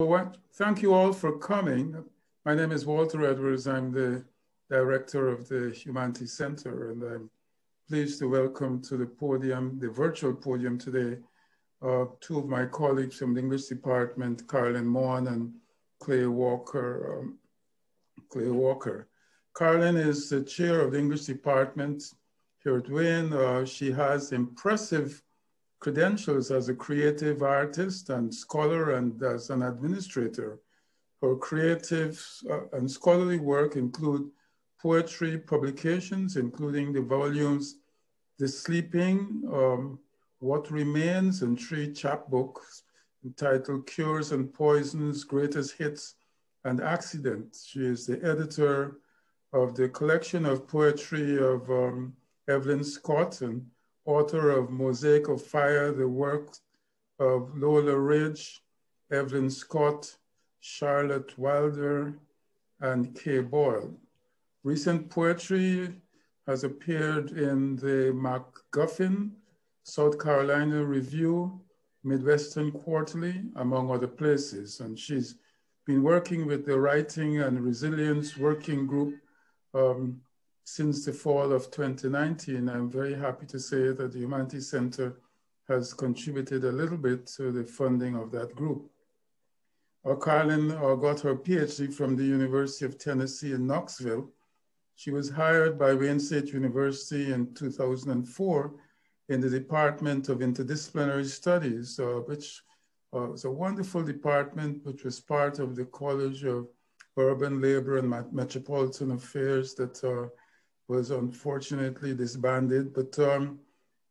Well, thank you all for coming. My name is Walter Edwards. I'm the director of the Humanities Center, and I'm pleased to welcome to the podium, the virtual podium today, uh, two of my colleagues from the English department, Caroline Maun and Clay Walker. Um, Clay Walker. Caroline is the chair of the English department here at Wayne. Uh, she has impressive credentials as a creative artist and scholar and as an administrator. Her creative uh, and scholarly work include poetry publications, including the volumes The Sleeping, um, What Remains, and three chapbooks entitled Cures and Poisons, Greatest Hits and Accidents. She is the editor of the collection of poetry of um, Evelyn Scott and author of Mosaic of Fire, the works of Lola Ridge, Evelyn Scott, Charlotte Wilder, and Kay Boyle. Recent poetry has appeared in the MacGuffin, South Carolina Review, Midwestern Quarterly, among other places. And she's been working with the Writing and Resilience Working Group um, since the fall of 2019, I'm very happy to say that the Humanities Center has contributed a little bit to the funding of that group. Our Caroline uh, got her PhD from the University of Tennessee in Knoxville. She was hired by Wayne State University in 2004 in the Department of Interdisciplinary Studies, uh, which uh, was a wonderful department, which was part of the College of Urban Labor and Metropolitan Affairs that uh, was unfortunately disbanded, but um,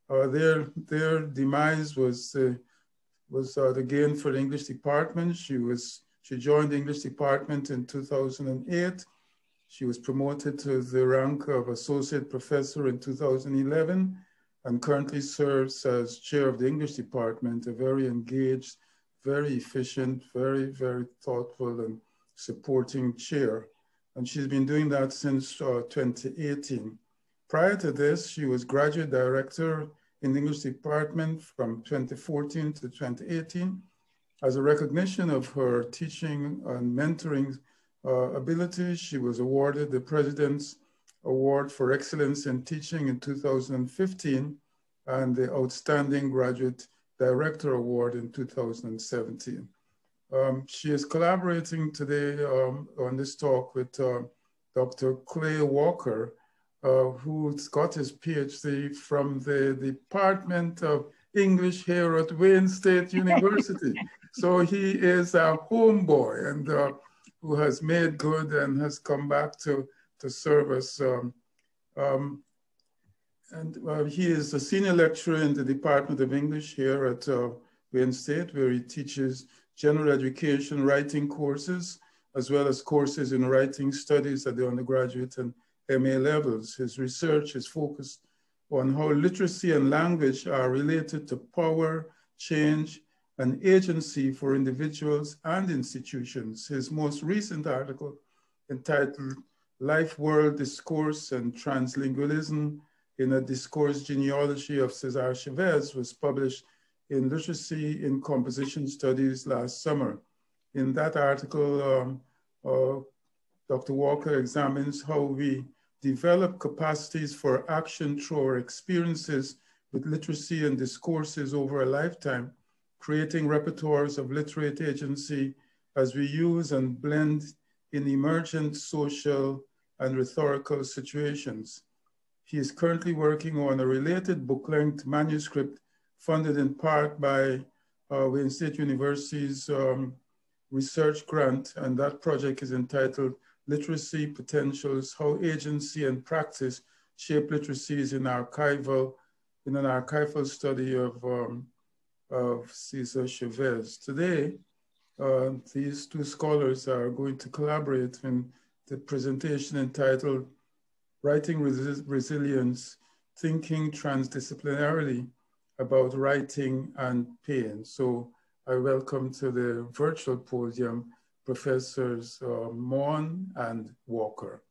uh, their their demise was uh, was uh, the gain for the English department. She was she joined the English department in 2008. She was promoted to the rank of associate professor in 2011 and currently serves as chair of the English department, a very engaged, very efficient, very, very thoughtful and supporting chair and she's been doing that since uh, 2018. Prior to this, she was graduate director in the English department from 2014 to 2018. As a recognition of her teaching and mentoring uh, abilities, she was awarded the President's Award for Excellence in Teaching in 2015 and the Outstanding Graduate Director Award in 2017. Um, she is collaborating today um, on this talk with uh, Dr. Clay Walker, uh, who's got his PhD from the Department of English here at Wayne State University. so he is a homeboy and uh, who has made good and has come back to, to serve us. Um, um and uh, he is a senior lecturer in the Department of English here at uh, Wayne State, where he teaches general education writing courses, as well as courses in writing studies at the undergraduate and MA levels. His research is focused on how literacy and language are related to power, change, and agency for individuals and institutions. His most recent article entitled Life World Discourse and Translingualism in a Discourse Genealogy of Cesar Chavez was published in literacy in composition studies last summer. In that article, um, uh, Dr. Walker examines how we develop capacities for action through our experiences with literacy and discourses over a lifetime, creating repertoires of literate agency as we use and blend in emergent social and rhetorical situations. He is currently working on a related book-length manuscript funded in part by uh, Wayne State University's um, research grant, and that project is entitled Literacy Potentials, How Agency and Practice Shape Literacies in Archival, in an archival study of, um, of Cesar Chavez. Today, uh, these two scholars are going to collaborate in the presentation entitled Writing Res Resilience, Thinking Transdisciplinarily, about writing and pain. So I welcome to the virtual podium Professors uh, Maun and Walker.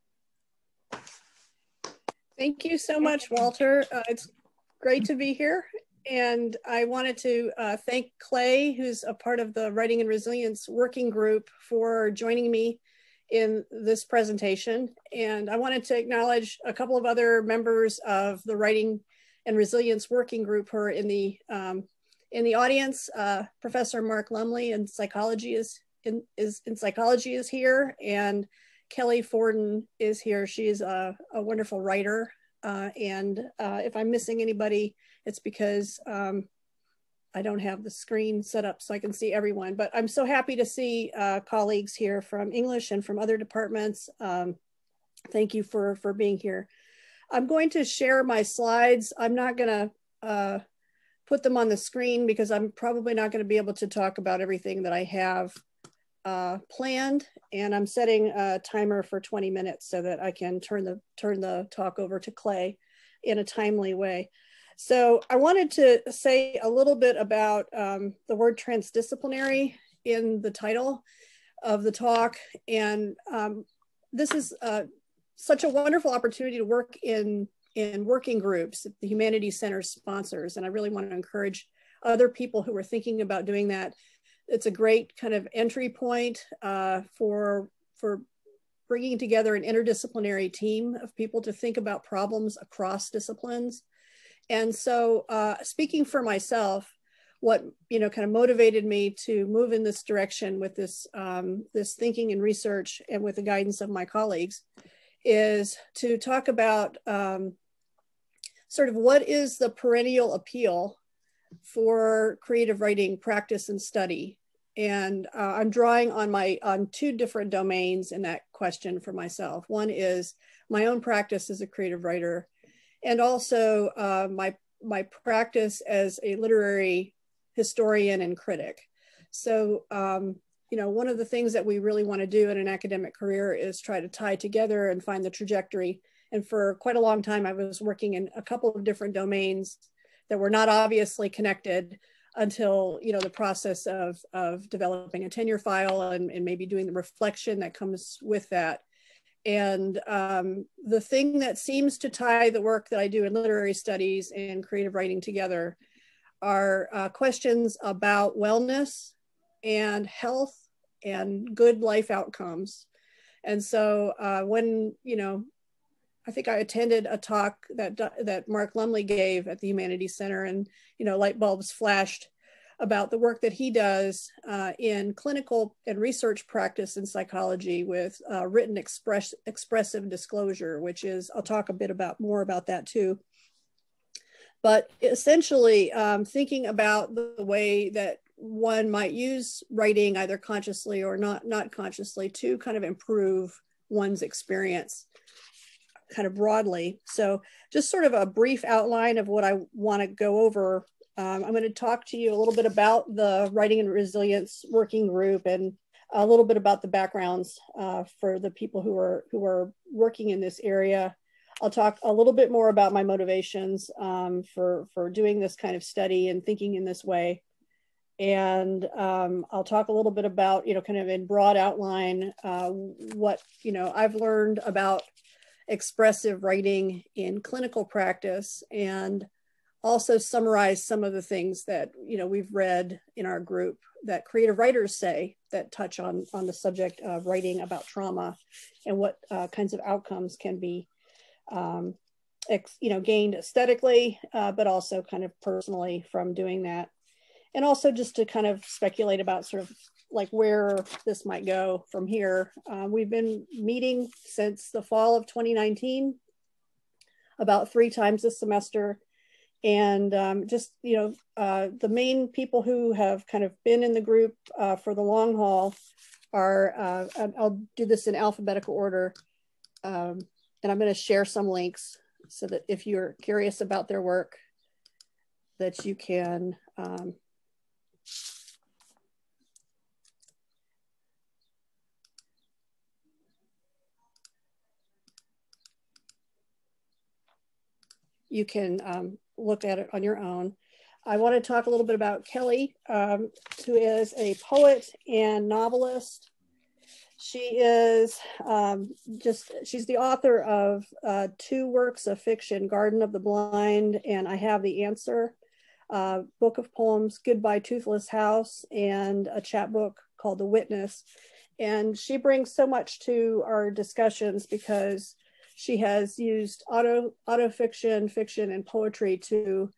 Thank you so much, Walter. Uh, it's great to be here. and I wanted to uh, thank Clay, who's a part of the Writing and Resilience Working Group, for joining me in this presentation. And I wanted to acknowledge a couple of other members of the Writing and Resilience Working Group who are in the um, in the audience. Uh, Professor Mark Lumley in psychology is in is in psychology is here, and Kelly Fordon is here. She is a, a wonderful writer. Uh, and uh, if I'm missing anybody, it's because um, I don't have the screen set up so I can see everyone. But I'm so happy to see uh, colleagues here from English and from other departments. Um, thank you for, for being here. I'm going to share my slides. I'm not going to uh, put them on the screen because I'm probably not going to be able to talk about everything that I have uh, planned. And I'm setting a timer for 20 minutes so that I can turn the, turn the talk over to Clay in a timely way. So I wanted to say a little bit about um, the word transdisciplinary in the title of the talk. And um, this is uh, such a wonderful opportunity to work in, in working groups the Humanities Center sponsors. And I really want to encourage other people who are thinking about doing that. It's a great kind of entry point uh, for, for bringing together an interdisciplinary team of people to think about problems across disciplines. And so uh, speaking for myself, what you know kind of motivated me to move in this direction with this um, this thinking and research and with the guidance of my colleagues is to talk about um, sort of what is the perennial appeal for creative writing practice and study and uh, i'm drawing on my on two different domains in that question for myself one is my own practice as a creative writer and also uh, my my practice as a literary historian and critic. So, um, you know, one of the things that we really want to do in an academic career is try to tie together and find the trajectory. And for quite a long time, I was working in a couple of different domains that were not obviously connected until you know the process of of developing a tenure file and, and maybe doing the reflection that comes with that and um, the thing that seems to tie the work that I do in literary studies and creative writing together are uh, questions about wellness and health and good life outcomes. And so uh, when, you know, I think I attended a talk that, that Mark Lumley gave at the Humanities Center and, you know, light bulbs flashed about the work that he does uh, in clinical and research practice in psychology with uh, written express, expressive disclosure, which is, I'll talk a bit about more about that too. But essentially um, thinking about the way that one might use writing either consciously or not, not consciously to kind of improve one's experience kind of broadly. So just sort of a brief outline of what I want to go over um, I'm going to talk to you a little bit about the Writing and Resilience Working Group and a little bit about the backgrounds uh, for the people who are who are working in this area. I'll talk a little bit more about my motivations um, for for doing this kind of study and thinking in this way, and um, I'll talk a little bit about you know kind of in broad outline uh, what you know I've learned about expressive writing in clinical practice and also summarize some of the things that you know we've read in our group that creative writers say that touch on on the subject of writing about trauma and what uh, kinds of outcomes can be um, ex, you know gained aesthetically uh, but also kind of personally from doing that and also just to kind of speculate about sort of like where this might go from here. Uh, we've been meeting since the fall of 2019 about three times this semester. And um, just you know uh, the main people who have kind of been in the group uh, for the long haul are uh, I'll do this in alphabetical order. Um, and I'm going to share some links so that if you're curious about their work that you can um, you can um, look at it on your own. I want to talk a little bit about Kelly, um, who is a poet and novelist. She is um, just, she's the author of uh, two works of fiction, Garden of the Blind and I Have the Answer. Uh, book of poems, Goodbye Toothless House, and a chapbook called The Witness. And she brings so much to our discussions because she has used auto auto fiction, fiction, and poetry to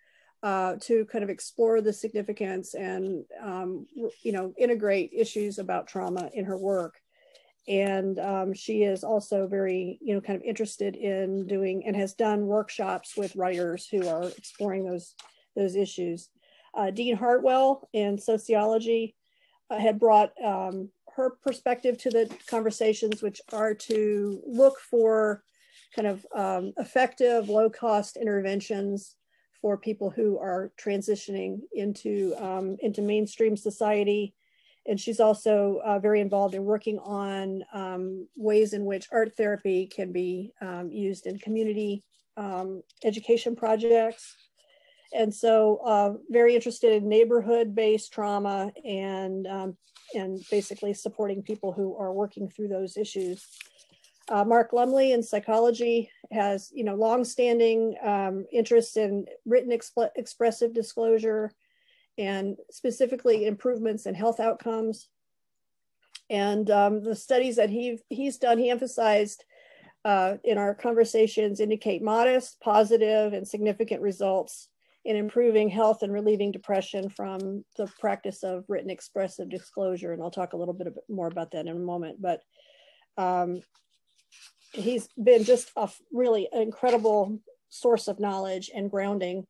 uh, to kind of explore the significance and um, you know integrate issues about trauma in her work and um, she is also very you know kind of interested in doing and has done workshops with writers who are exploring those those issues uh, dean hartwell in sociology uh, had brought um, her perspective to the conversations which are to look for kind of um, effective low cost interventions for people who are transitioning into um, into mainstream society and she's also uh, very involved in working on um, ways in which art therapy can be um, used in community um, education projects. And so uh, very interested in neighborhood-based trauma and, um, and basically supporting people who are working through those issues. Uh, Mark Lumley in psychology has, you know, longstanding um, interest in written exp expressive disclosure, and specifically improvements in health outcomes. And um, the studies that he, he's done, he emphasized uh, in our conversations indicate modest, positive, and significant results in improving health and relieving depression from the practice of written expressive disclosure. And I'll talk a little bit more about that in a moment. But um, he's been just a really incredible source of knowledge and grounding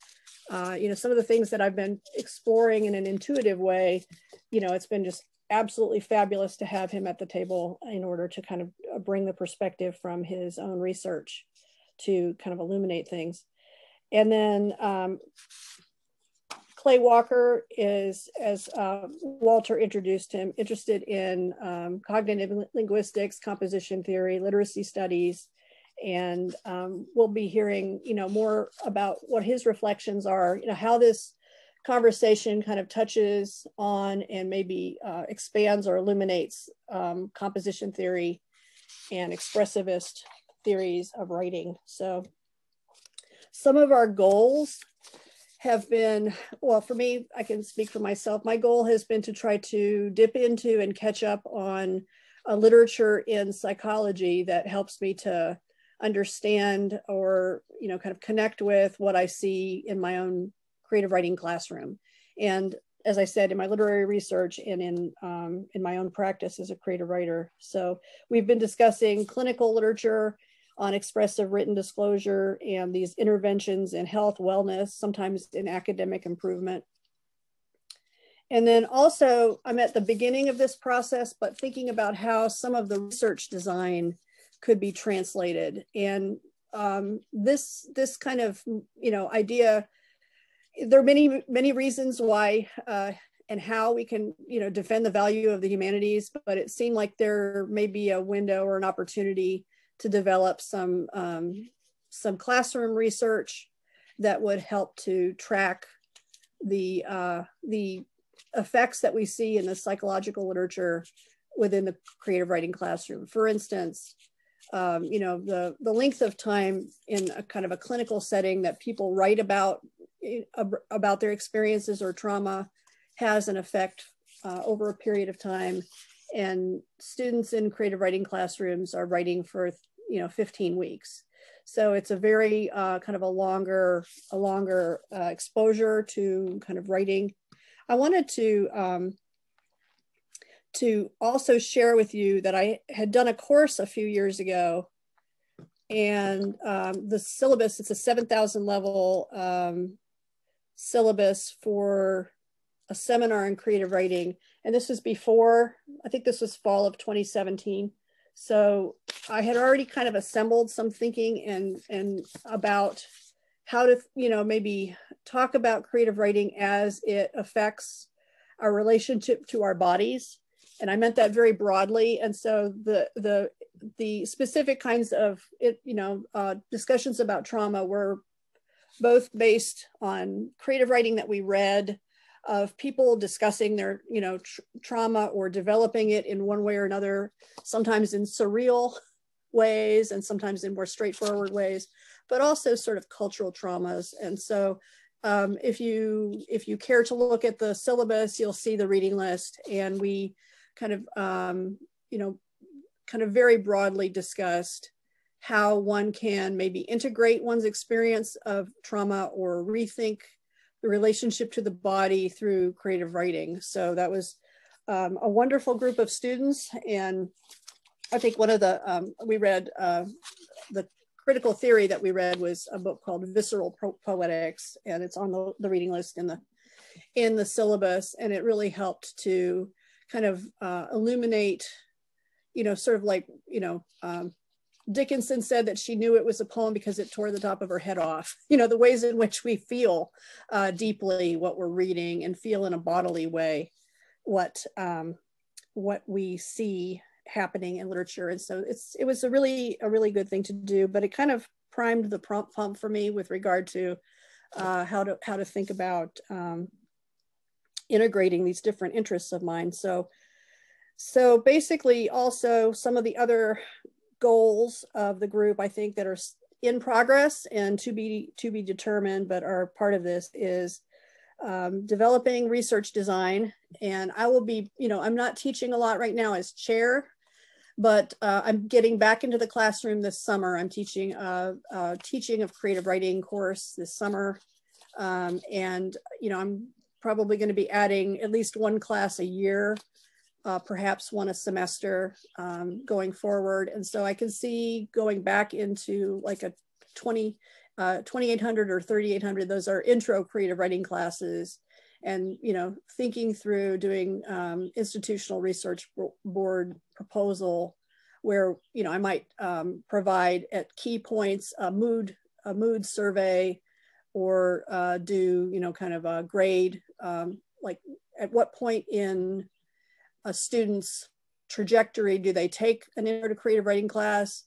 uh, you know, some of the things that I've been exploring in an intuitive way, you know, it's been just absolutely fabulous to have him at the table in order to kind of uh, bring the perspective from his own research to kind of illuminate things. And then um, Clay Walker is, as uh, Walter introduced him, interested in um, cognitive linguistics, composition theory, literacy studies, and um, we'll be hearing you know more about what his reflections are you know how this conversation kind of touches on and maybe uh, expands or illuminates um, composition theory and expressivist theories of writing. So some of our goals have been well for me i can speak for myself. My goal has been to try to dip into and catch up on a literature in psychology that helps me to understand or you know kind of connect with what i see in my own creative writing classroom. And as i said in my literary research and in um, in my own practice as a creative writer. So we've been discussing clinical literature on expressive written disclosure and these interventions in health wellness sometimes in academic improvement and then also i'm at the beginning of this process but thinking about how some of the research design could be translated. And um, this this kind of you know idea, there are many many reasons why uh, and how we can you know defend the value of the humanities, but it seemed like there may be a window or an opportunity to develop some um, some classroom research that would help to track the uh, the effects that we see in the psychological literature within the creative writing classroom. For instance, um, you know, the, the length of time in a kind of a clinical setting that people write about, eh, about their experiences or trauma has an effect uh, over a period of time. And students in creative writing classrooms are writing for, you know, 15 weeks. So it's a very uh, kind of a longer, a longer uh, exposure to kind of writing. I wanted to um, to also share with you that I had done a course a few years ago and um, the syllabus, it's a 7,000 level um, syllabus for a seminar in creative writing. And this was before, I think this was fall of 2017. So I had already kind of assembled some thinking and, and about how to, you know, maybe talk about creative writing as it affects our relationship to our bodies and I meant that very broadly. And so the the the specific kinds of it, you know, uh, discussions about trauma were both based on creative writing that we read, of people discussing their, you know, tr trauma or developing it in one way or another, sometimes in surreal ways and sometimes in more straightforward ways, but also sort of cultural traumas. And so um, if you if you care to look at the syllabus, you'll see the reading list, and we kind of um, you know kind of very broadly discussed how one can maybe integrate one's experience of trauma or rethink the relationship to the body through creative writing. So that was um, a wonderful group of students. And I think one of the, um, we read uh, the critical theory that we read was a book called Visceral Poetics, and it's on the, the reading list in the in the syllabus, and it really helped to kind of uh, illuminate, you know, sort of like you know. Um, Dickinson said that she knew it was a poem because it tore the top of her head off. You know, the ways in which we feel uh, deeply what we're reading and feel in a bodily way what um, what we see happening in literature. And so it's it was a really a really good thing to do, but it kind of primed the prompt pump for me with regard to uh, how to how to think about um, integrating these different interests of mine. So so basically also some of the other goals of the group I think that are in progress and to be to be determined but are part of this is um, developing research design and I will be you know I'm not teaching a lot right now as chair but uh, I'm getting back into the classroom this summer. I'm teaching a, a teaching of creative writing course this summer. Um, and, you know, I'm probably going to be adding at least one class a year, uh, perhaps one a semester um, going forward. And so I can see going back into like a 20, uh, 2800 or 3800, those are intro creative writing classes and you know thinking through doing um, institutional research board proposal where you know I might um, provide at key points a mood a mood survey or uh, do you know kind of a grade um, like at what point in a student's trajectory? Do they take an intro to creative writing class?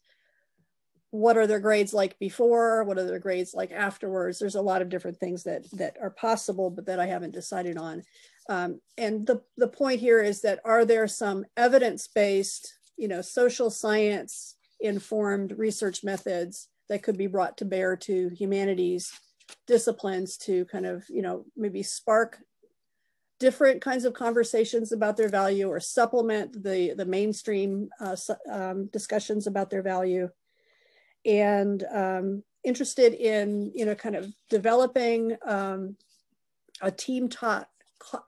What are their grades like before? What are their grades like afterwards? There's a lot of different things that that are possible but that i haven't decided on. Um, and the the point here is that are there some evidence-based you know social science informed research methods that could be brought to bear to humanities disciplines to kind of you know maybe spark different kinds of conversations about their value or supplement the the mainstream uh, um, discussions about their value and um, interested in, you know, kind of developing um, a team taught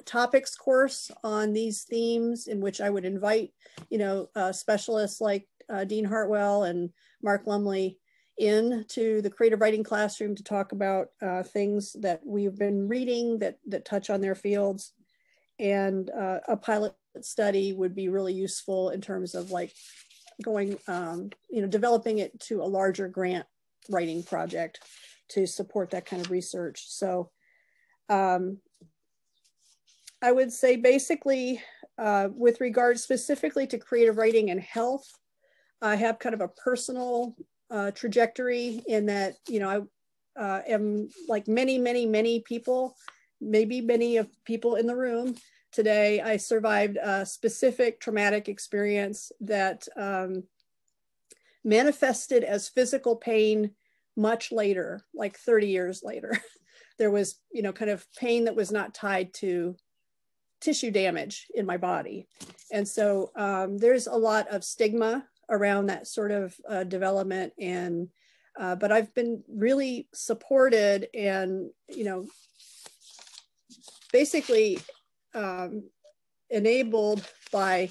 topics course on these themes in which I would invite, you know, uh, specialists like uh, Dean Hartwell and Mark Lumley in to the creative writing classroom to talk about uh, things that we've been reading that, that touch on their fields. And uh, a pilot study would be really useful in terms of like going, um, you know, developing it to a larger grant writing project to support that kind of research. So um, I would say basically uh, with regard specifically to creative writing and health, I have kind of a personal uh, trajectory in that, you know, I uh, am like many, many, many people, maybe many of people in the room, today, I survived a specific traumatic experience that um, manifested as physical pain much later, like 30 years later. there was, you know, kind of pain that was not tied to tissue damage in my body. And so um, there's a lot of stigma around that sort of uh, development and uh, but I've been really supported and you know basically um, enabled by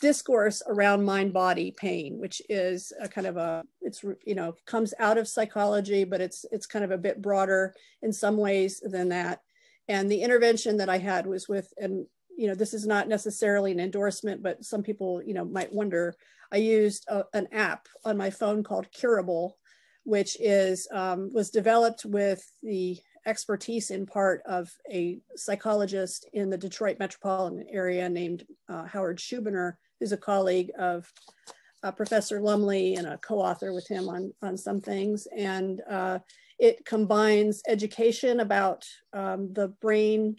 discourse around mind body pain which is a kind of a it's you know comes out of psychology but it's it's kind of a bit broader in some ways than that. And the intervention that i had was with and you know this is not necessarily an endorsement but some people you know might wonder. I used a, an app on my phone called curable which is um, was developed with the expertise in part of a psychologist in the Detroit metropolitan area named uh, Howard Schubiner, who's a colleague of uh, Professor Lumley and a co-author with him on, on some things. And uh, it combines education about um, the brain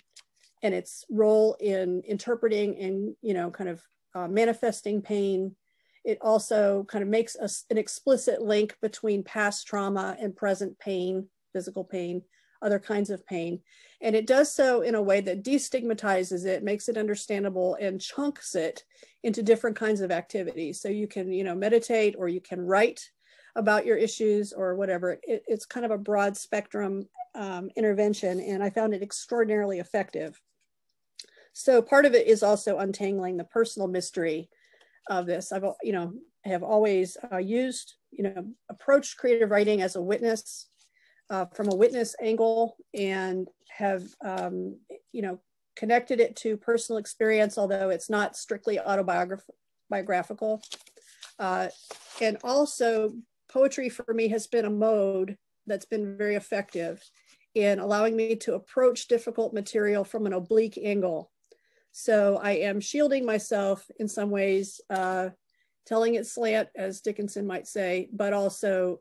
and its role in interpreting and, you know, kind of uh, manifesting pain. It also kind of makes a, an explicit link between past trauma and present pain, physical pain, other kinds of pain. And it does so in a way that destigmatizes it, makes it understandable, and chunks it into different kinds of activities. So you can, you know, meditate or you can write about your issues or whatever. It, it's kind of a broad spectrum um, intervention, and I found it extraordinarily effective. So part of it is also untangling the personal mystery of this. I've, you know, have always uh, used, you know, approached creative writing as a witness uh, from a witness angle and have, um, you know, connected it to personal experience, although it's not strictly autobiographical. Uh, and also poetry for me has been a mode that's been very effective in allowing me to approach difficult material from an oblique angle. So I am shielding myself in some ways, uh, telling it slant, as Dickinson might say, but also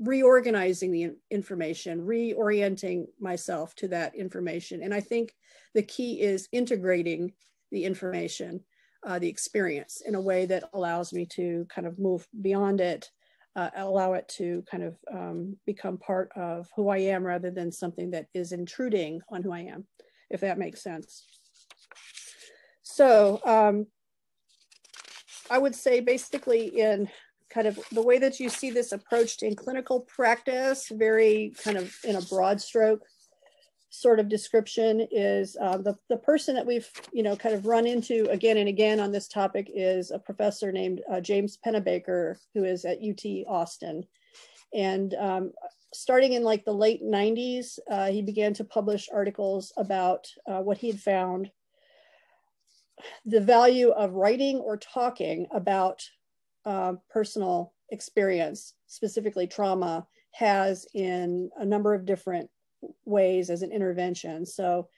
reorganizing the information, reorienting myself to that information. And I think the key is integrating the information, uh, the experience in a way that allows me to kind of move beyond it, uh, allow it to kind of um, become part of who I am rather than something that is intruding on who I am, if that makes sense. So um, I would say basically in kind of the way that you see this approached in clinical practice, very kind of in a broad stroke sort of description is uh, the, the person that we've, you know, kind of run into again and again on this topic is a professor named uh, James Pennebaker, who is at UT Austin. And um, starting in like the late 90s, uh, he began to publish articles about uh, what he had found the value of writing or talking about uh, personal experience, specifically trauma, has in a number of different ways as an intervention. So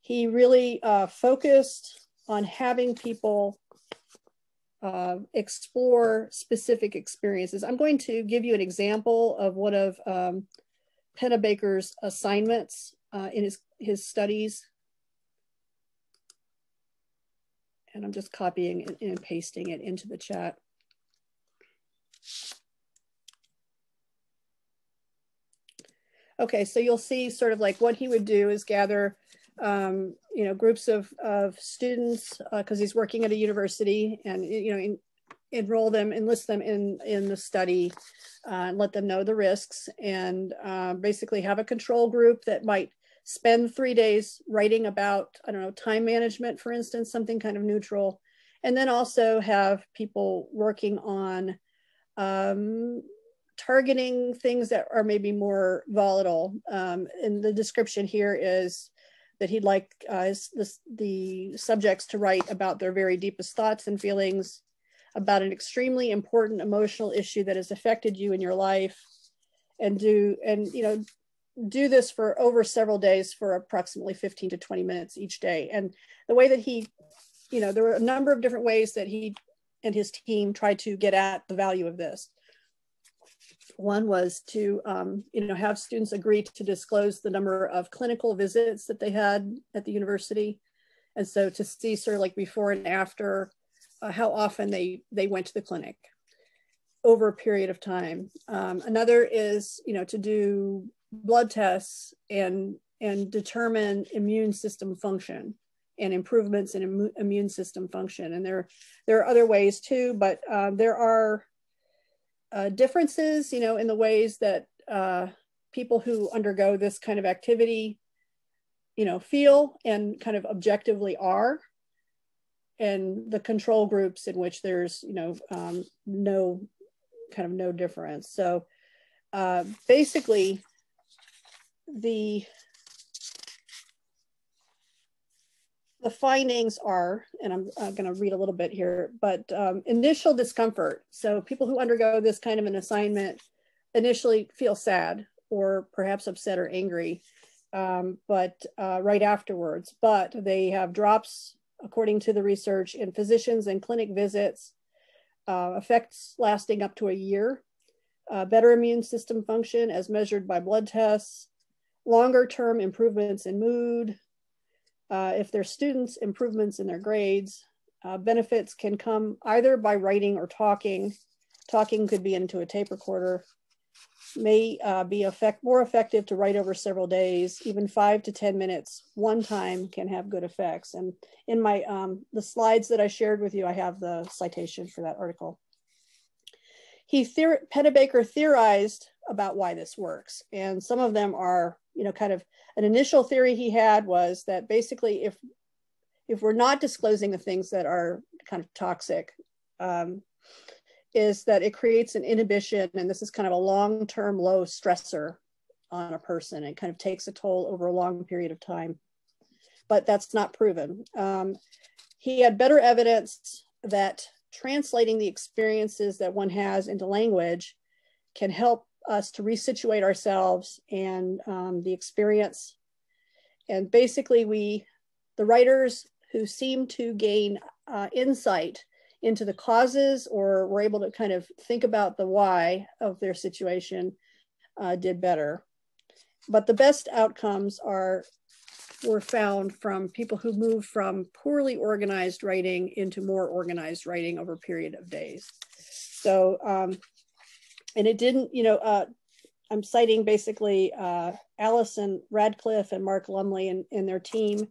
he really uh, focused on having people uh, explore specific experiences. I'm going to give you an example of one of um, Pennebaker's assignments uh, in his, his studies. And I'm just copying and pasting it into the chat. Okay, so you'll see sort of like what he would do is gather, um, you know, groups of, of students because uh, he's working at a university and, you know, in, enroll them, enlist them in, in the study, uh, let them know the risks and uh, basically have a control group that might spend three days writing about, I don't know, time management, for instance, something kind of neutral. And then also have people working on um, targeting things that are maybe more volatile. Um, and the description here is that he'd like uh, the subjects to write about their very deepest thoughts and feelings about an extremely important emotional issue that has affected you in your life and do and you know do this for over several days for approximately 15 to 20 minutes each day and the way that he you know there were a number of different ways that he and his team tried to get at the value of this. One was to, um, you know, have students agree to disclose the number of clinical visits that they had at the university. And so to see sort of like before and after uh, how often they, they went to the clinic over a period of time. Um, another is, you know, to do blood tests and, and determine immune system function and improvements in Im immune system function. And there, there are other ways too, but uh, there are uh, differences, you know, in the ways that uh, people who undergo this kind of activity, you know, feel and kind of objectively are, and the control groups in which there's, you know, um, no kind of no difference. So uh, basically, the the findings are, and I'm uh, going to read a little bit here, but um, initial discomfort. So people who undergo this kind of an assignment initially feel sad or perhaps upset or angry, um, but uh, right afterwards. But they have drops, according to the research, in physicians and clinic visits, uh, effects lasting up to a year, uh, better immune system function as measured by blood tests, longer term improvements in mood, uh, if their students, improvements in their grades. Uh, benefits can come either by writing or talking. Talking could be into a tape recorder. may uh, be effect, more effective to write over several days, even five to 10 minutes one time can have good effects. And in my, um, the slides that I shared with you, I have the citation for that article. He, theor Pennebaker theorized about why this works. And some of them are, you know, kind of an initial theory he had was that basically if, if we're not disclosing the things that are kind of toxic, um, is that it creates an inhibition, and this is kind of a long term low stressor on a person. It kind of takes a toll over a long period of time, but that's not proven. Um, he had better evidence that translating the experiences that one has into language can help us to resituate ourselves and um, the experience. And basically, we, the writers who seem to gain uh, insight into the causes or were able to kind of think about the why of their situation uh, did better. But the best outcomes are were found from people who moved from poorly organized writing into more organized writing over a period of days. So, um, and it didn't, you know, uh, I'm citing basically uh, Allison Radcliffe and Mark Lumley and, and their team.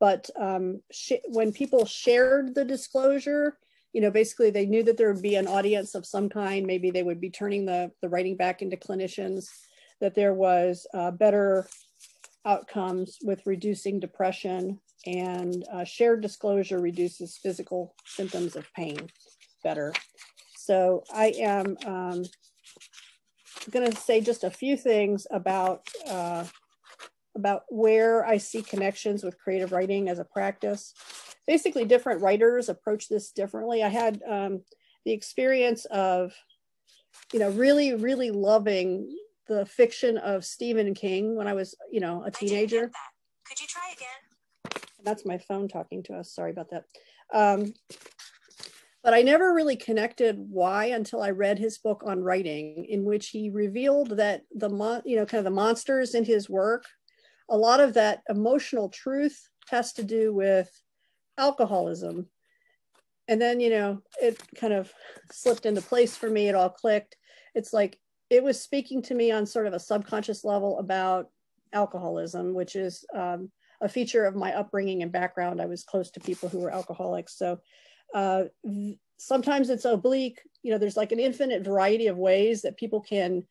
But um, when people shared the disclosure, you know, basically they knew that there would be an audience of some kind. Maybe they would be turning the, the writing back into clinicians, that there was uh, better outcomes with reducing depression and uh, shared disclosure reduces physical symptoms of pain better. So I am um, going to say just a few things about uh, about where I see connections with creative writing as a practice basically different writers approach this differently. I had um, the experience of, you know, really, really loving the fiction of Stephen King when I was, you know, a teenager. Could you try again? That's my phone talking to us. Sorry about that. Um, but I never really connected why until I read his book on writing, in which he revealed that the mon- you know kind of the monsters in his work, a lot of that emotional truth has to do with alcoholism. And then, you know, it kind of slipped into place for me. It all clicked. It's like it was speaking to me on sort of a subconscious level about alcoholism, which is um, a feature of my upbringing and background. I was close to people who were alcoholics. So uh, sometimes it's oblique. You know, there's like an infinite variety of ways that people can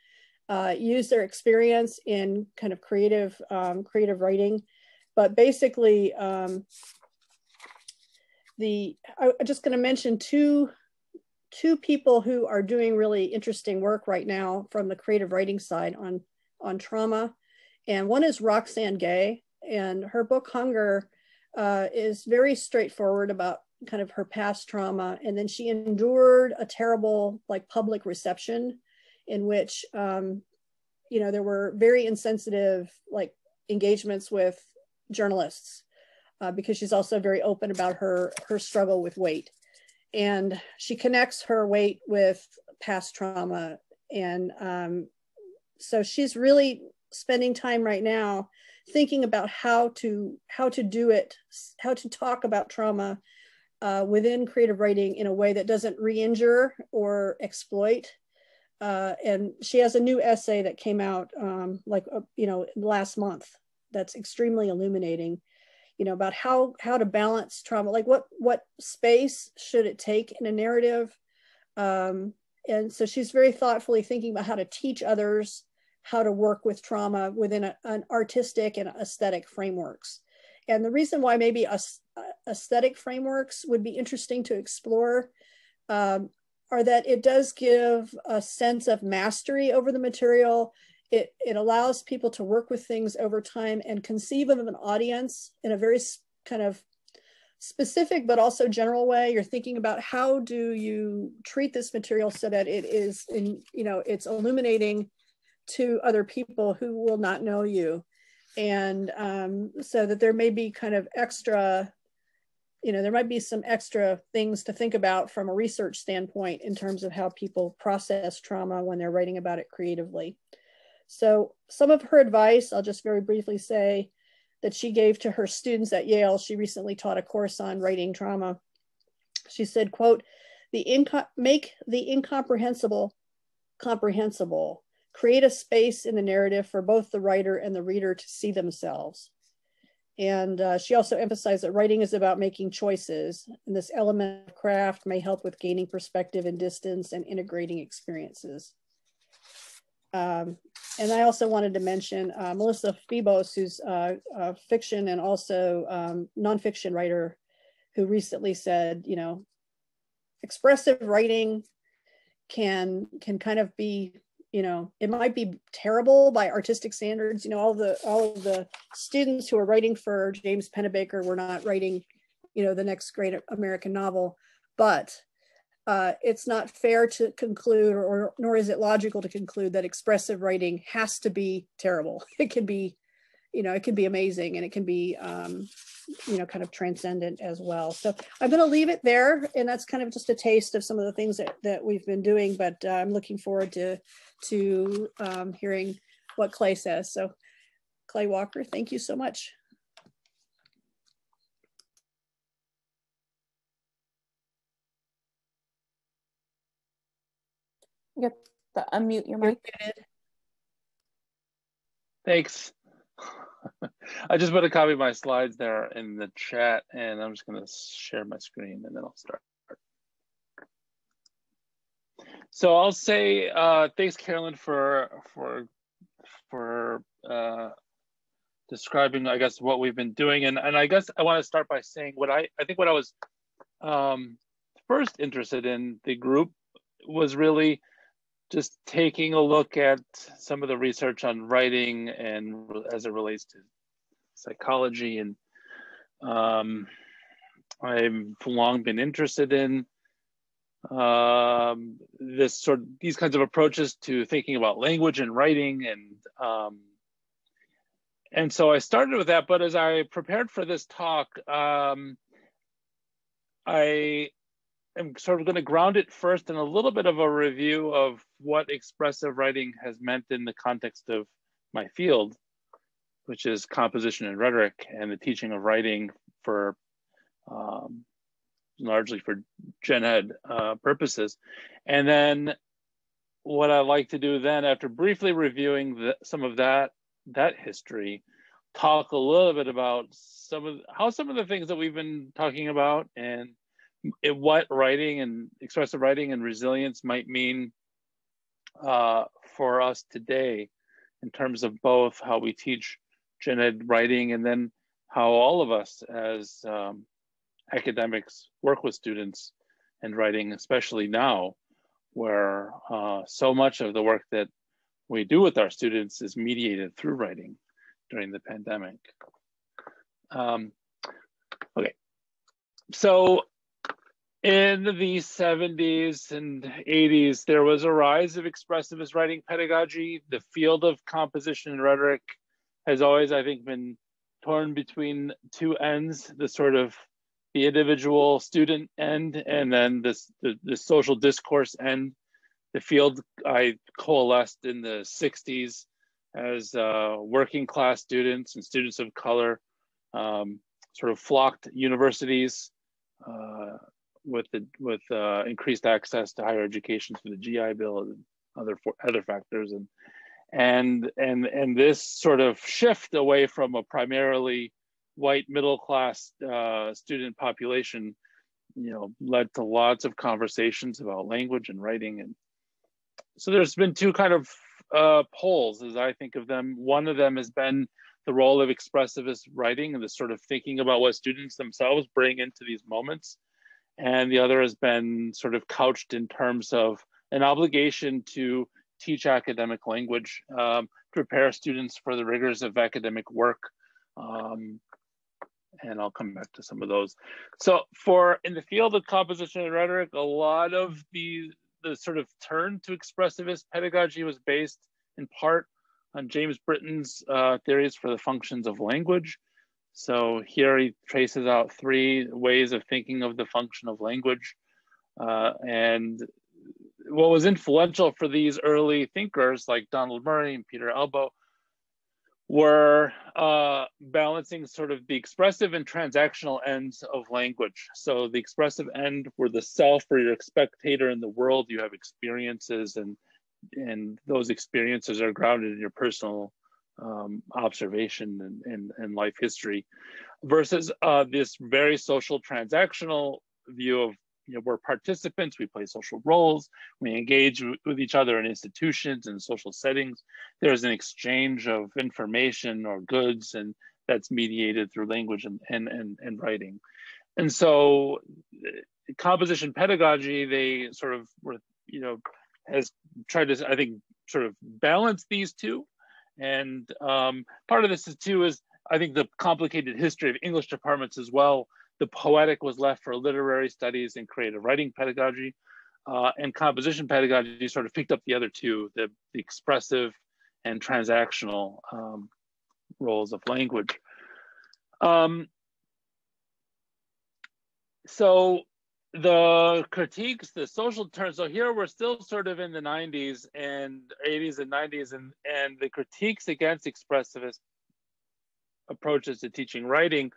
uh, use their experience in kind of creative, um, creative writing. But basically, um, the I'm just going to mention two two people who are doing really interesting work right now from the creative writing side on on trauma, and one is Roxane Gay, and her book Hunger uh, is very straightforward about kind of her past trauma, and then she endured a terrible like public reception in which um, you know there were very insensitive like engagements with journalists uh, because she's also very open about her her struggle with weight. And she connects her weight with past trauma and um, so she's really spending time right now thinking about how to how to do it how to talk about trauma uh, within creative writing in a way that doesn't re-injure or exploit. Uh, and she has a new essay that came out um, like uh, you know last month that's extremely illuminating you know about how how to balance trauma like what what space should it take in a narrative? Um, and so she's very thoughtfully thinking about how to teach others how to work with trauma within a, an artistic and aesthetic frameworks. And the reason why maybe aesthetic frameworks would be interesting to explore um, are that it does give a sense of mastery over the material. It, it allows people to work with things over time and conceive of an audience in a very kind of specific but also general way. You're thinking about how do you treat this material so that it is in you know it's illuminating to other people who will not know you. And um, so that there may be kind of extra you know there might be some extra things to think about from a research standpoint in terms of how people process trauma when they're writing about it creatively so some of her advice, I'll just very briefly say that she gave to her students at Yale. She recently taught a course on writing trauma. She said, quote, the make the incomprehensible comprehensible. create a space in the narrative for both the writer and the reader to see themselves. And uh, she also emphasized that writing is about making choices, and this element of craft may help with gaining perspective and distance and integrating experiences. Um, and I also wanted to mention uh, Melissa Febos, who's uh, a fiction and also um, nonfiction writer, who recently said, you know, expressive writing can can kind of be you know it might be terrible by artistic standards. You know all the all of the students who are writing for james pennebaker were not writing you know the next great american novel. But uh, it's not fair to conclude or nor is it logical to conclude that expressive writing has to be terrible. It can be you know it can be amazing and it can be um, you know kind of transcendent as well. So i'm going to leave it there. And that's kind of just a taste of some of the things that, that we've been doing but uh, i'm looking forward to to um, hearing what clay says so clay walker thank you so much you have to unmute your mic Thanks. I just put a copy of my slides there in the chat and I'm just gonna share my screen and then I'll start. So I'll say uh, thanks, Caroline, for for for uh, describing, I guess, what we've been doing. And and I guess I want to start by saying what I I think what I was um, first interested in the group was really just taking a look at some of the research on writing and as it relates to psychology and um, I've long been interested in um, this sort of these kinds of approaches to thinking about language and writing and um, and so I started with that but as I prepared for this talk um, I am sort of going to ground it first in a little bit of a review of what expressive writing has meant in the context of my field, which is composition and rhetoric and the teaching of writing for um, largely for gen ed uh, purposes. And then what I like to do then, after briefly reviewing the, some of that that history, talk a little bit about some of how some of the things that we've been talking about and what writing and expressive writing and resilience might mean uh, for us today in terms of both how we teach gen ed writing and then how all of us as um, academics work with students and writing, especially now, where uh, so much of the work that we do with our students is mediated through writing during the pandemic. Um, okay, so in the 70s and 80s, there was a rise of expressivist writing pedagogy. The field of composition and rhetoric has always, I think, been torn between two ends, the sort of the individual student end and then this the, the social discourse end. The field I coalesced in the 60s as uh, working class students and students of color um, sort of flocked universities uh, with the with uh, increased access to higher education through the GI Bill and other other factors, and and and and this sort of shift away from a primarily white middle class uh, student population, you know, led to lots of conversations about language and writing, and so there's been two kind of uh, poles as I think of them. One of them has been the role of expressivist writing and the sort of thinking about what students themselves bring into these moments and the other has been sort of couched in terms of an obligation to teach academic language, um, prepare students for the rigors of academic work. Um, and I'll come back to some of those. So for in the field of composition and rhetoric, a lot of the, the sort of turn to expressivist pedagogy was based in part on James Britton's uh, theories for the functions of language. So here he traces out three ways of thinking of the function of language. Uh, and what was influential for these early thinkers like Donald Murray and Peter Elbow were uh, balancing sort of the expressive and transactional ends of language. So the expressive end were the self or your spectator in the world, you have experiences and and those experiences are grounded in your personal um, observation and, and, and, life history versus uh, this very social transactional view of you know, we're participants, we play social roles, we engage with each other in institutions and social settings. There's an exchange of information or goods, and that's mediated through language and, and, and, and writing. And so composition pedagogy, they sort of were, you know, has tried to, I think, sort of balance these two. And um, part of this is too is I think the complicated history of English departments as well. The poetic was left for literary studies and creative writing pedagogy, uh, and composition pedagogy sort of picked up the other two, the, the expressive and transactional um, roles of language. Um, so the critiques, the social terms. So here we're still sort of in the 90s and 80s and 90s, and and the critiques against expressivist approaches to teaching writing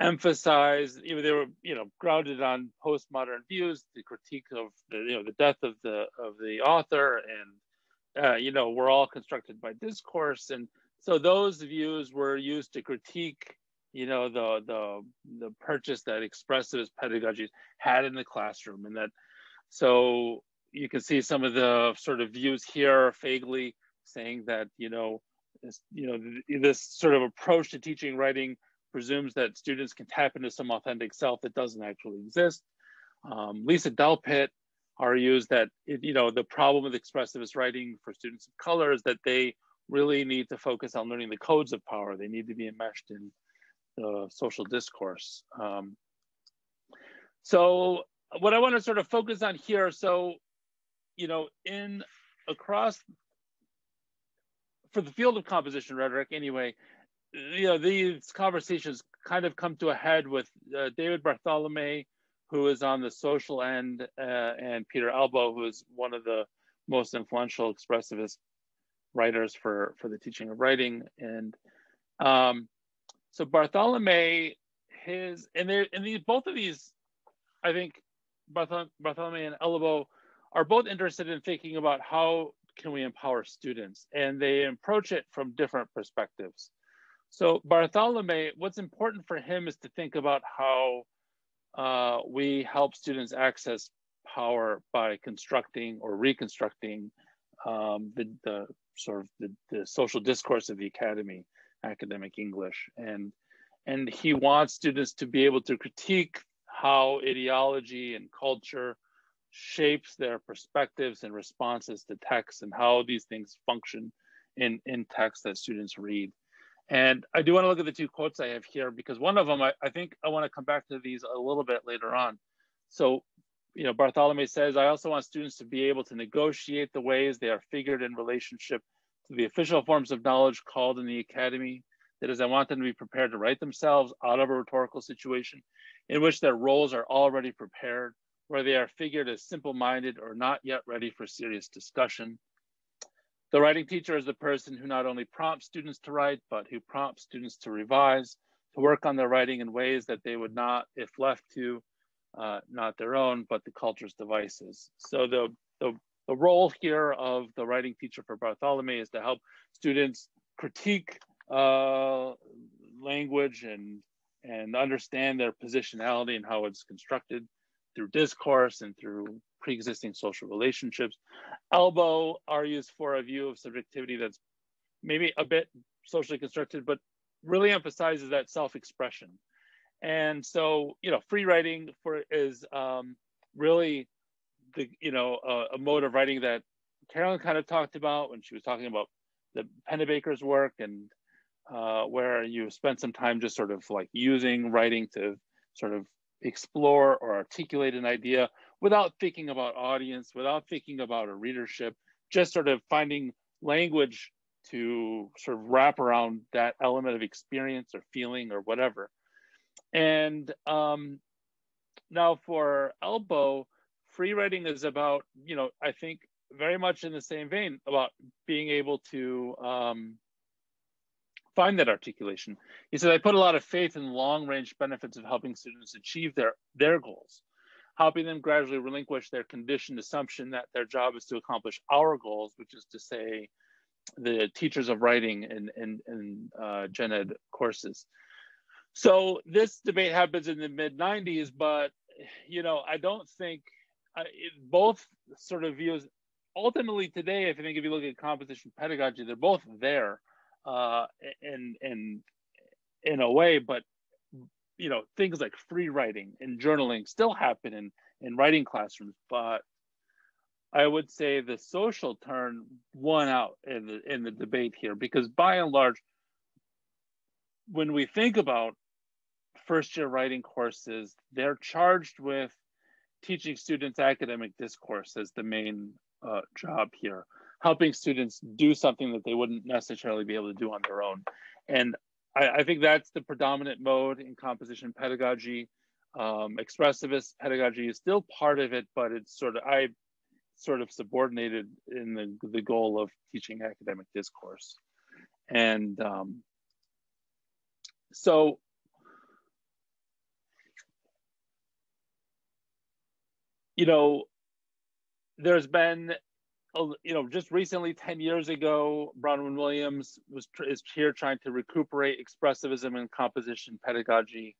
emphasize even they were you know grounded on postmodern views the critique of the you know the death of the of the author and uh, you know we're all constructed by discourse. And so those views were used to critique you know the the the purchase that expressivist pedagogies had in the classroom. And that so you can see some of the sort of views here Faigley saying that you know this, you know this sort of approach to teaching writing presumes that students can tap into some authentic self that doesn't actually exist um, lisa delpit argues that it, you know the problem with expressivist writing for students of color is that they really need to focus on learning the codes of power they need to be enmeshed in the social discourse. Um, so what I want to sort of focus on here, so, you know, in across, for the field of composition rhetoric anyway, you know, these conversations kind of come to a head with uh, David Bartholomae, who is on the social end, uh, and Peter Elbow, who is one of the most influential expressivist writers for, for the teaching of writing. And um, so Bartholomae, his and they and these both of these, I think Bartholomae and Elbow are both interested in thinking about how can we empower students, and they approach it from different perspectives. So Bartholomae, what's important for him is to think about how uh, we help students access power by constructing or reconstructing um, the, the, sort of the, the social discourse of the academy academic English. And, and he wants students to be able to critique how ideology and culture shapes their perspectives and responses to text and how these things function in, in text that students read. And I do want to look at the two quotes I have here because one of them, I, I think I want to come back to these a little bit later on. So, you know, Bartholomae says, I also want students to be able to negotiate the ways they are figured in relationship to the official forms of knowledge called in the academy. That is, I want them to be prepared to write themselves out of a rhetorical situation in which their roles are already prepared, where they are figured as simple-minded or not yet ready for serious discussion. The writing teacher is the person who not only prompts students to write, but who prompts students to revise, to work on their writing in ways that they would not, if left to, uh, not their own, but the culture's devices. So the, the the role here of the writing teacher for Bartholomae is to help students critique uh, language and and understand their positionality and how it's constructed through discourse and through pre-existing social relationships. Elbow argues for a view of subjectivity that's maybe a bit socially constructed, but really emphasizes that self-expression. And so, you know, free writing for is um, really the you know uh, a mode of writing that Caroline kind of talked about when she was talking about the Pennebaker's work and uh, where you spend some time just sort of like using writing to sort of explore or articulate an idea without thinking about audience, without thinking about a readership, just sort of finding language to sort of wrap around that element of experience or feeling or whatever. And um, now for Elbow, free writing is about, you know, I think very much in the same vein about being able to um, find that articulation. He said, I put a lot of faith in long range benefits of helping students achieve their, their goals. Helping them gradually relinquish their conditioned assumption that their job is to accomplish our goals, which is to say, the teachers of writing in, in, in uh, gen ed courses. So this debate happens in the mid 90s, but you know, I don't think uh, it, both sort of views ultimately today, if you think if you look at composition pedagogy, they're both there uh, in in in a way, but you know things like free writing and journaling still happen in in writing classrooms, but I would say the social turn won out in the in the debate here because by and large, when we think about first year writing courses, they're charged with teaching students academic discourse as the main uh, job here, helping students do something that they wouldn't necessarily be able to do on their own. And I, I think that's the predominant mode in composition pedagogy. Um, expressivist pedagogy is still part of it, but it's sort of, I sort of subordinated in the, the goal of teaching academic discourse. And um, so you know, there's been, you know, just recently, 10 years ago, Bronwyn Williams was is here trying to recuperate expressivism and composition pedagogy,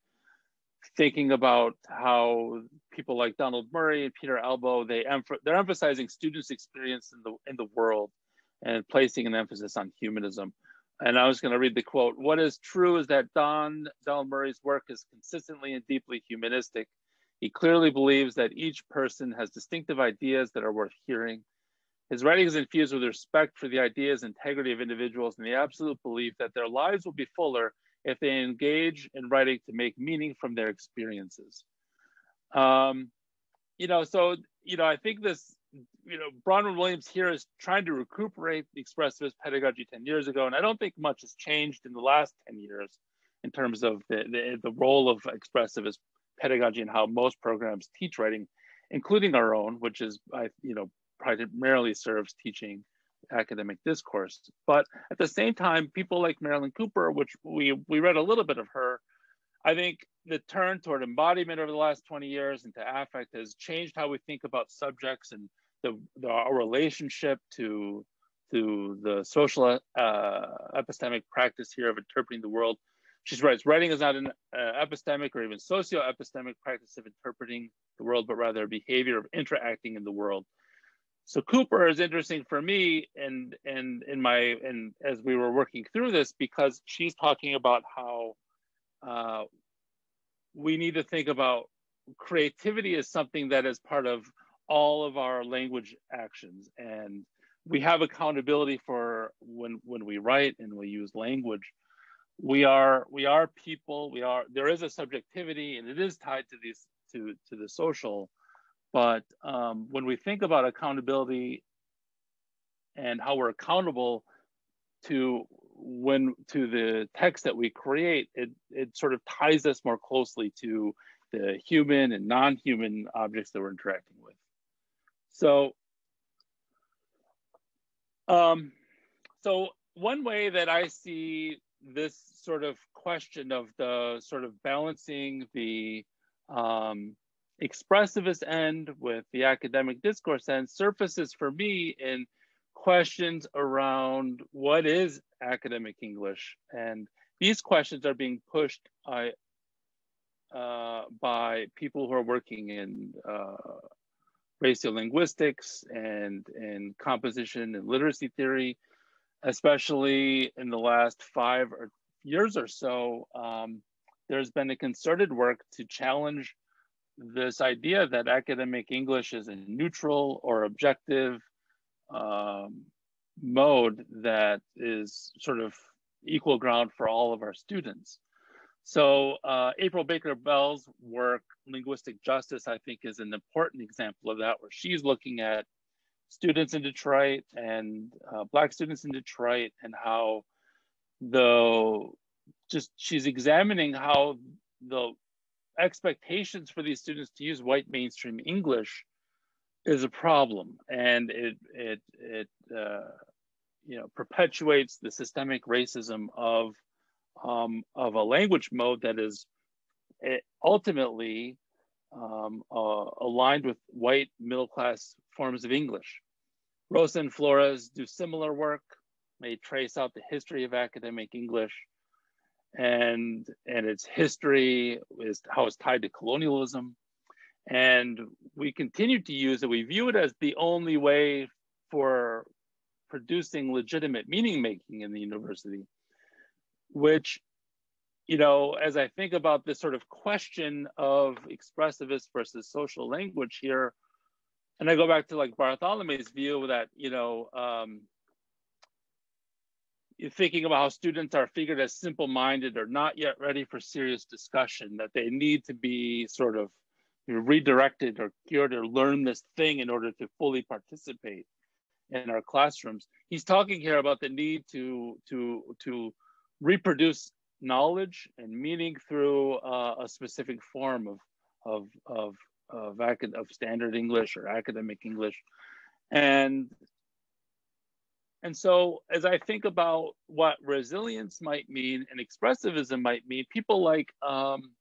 thinking about how people like Donald Murray and Peter Elbow, they they're emphasizing students' experience in the in the world and placing an emphasis on humanism. And I was going to read the quote. What is true is that Don Donald Murray's work is consistently and deeply humanistic he clearly believes that each person has distinctive ideas that are worth hearing. His writing is infused with respect for the ideas integrity of individuals and the absolute belief that their lives will be fuller if they engage in writing to make meaning from their experiences. Um, you know, so, you know, I think this, you know, Bronwyn Williams here is trying to recuperate the expressivist pedagogy 10 years ago. And I don't think much has changed in the last 10 years in terms of the, the, the role of expressivist pedagogy and how most programs teach writing, including our own, which is, I, you know, primarily serves teaching academic discourse. But at the same time, people like Marilyn Cooper, which we, we read a little bit of her, I think the turn toward embodiment over the last 20 years into affect has changed how we think about subjects and the, the our relationship to to the social uh, epistemic practice here of interpreting the world she writes, writing is not an uh, epistemic or even socio-epistemic practice of interpreting the world, but rather a behavior of interacting in the world. So Cooper is interesting for me and and in my and as we were working through this because she's talking about how uh, we need to think about creativity as something that is part of all of our language actions. And we have accountability for when when we write and we use language. We are we are people. We are there is a subjectivity and it is tied to these to to the social but um, when we think about accountability and how we're accountable to when to the text that we create it it sort of ties us more closely to the human and non-human objects that we're interacting with. So um so one way that i see this sort of question of the sort of balancing the um, expressivist end with the academic discourse end surfaces for me in questions around what is academic English. And these questions are being pushed uh, uh, by people who are working in uh, racial linguistics and in composition and literacy theory especially in the last five or years or so, um, there's been a concerted work to challenge this idea that academic English is a neutral or objective um, mode that is sort of equal ground for all of our students. So uh, April Baker Bell's work, Linguistic Justice, I think is an important example of that, where she's looking at students in Detroit and uh, Black students in Detroit, and how the just she's examining how the expectations for these students to use white mainstream English is a problem, and it it it uh, you know perpetuates the systemic racism of um, of a language mode that is eh, ultimately um, uh, aligned with white middle class forms of English. Rosa and Flores do similar work. They trace out the history of academic English and, and its history is how it's tied to colonialism. And we continue to use it. We view it as the only way for producing legitimate meaning making in the university, which, you know, as I think about this sort of question of expressivist versus social language here, and I go back to like Bartholomae's view that, you know, um, thinking about how students are figured as simple-minded or not yet ready for serious discussion, that they need to be sort of redirected or cured or learn this thing in order to fully participate in our classrooms. He's talking here about the need to to to reproduce knowledge and meaning through uh, a specific form of of of of, of standard English or academic English, and and so as I think about what resilience might mean and expressivism might mean, people like um,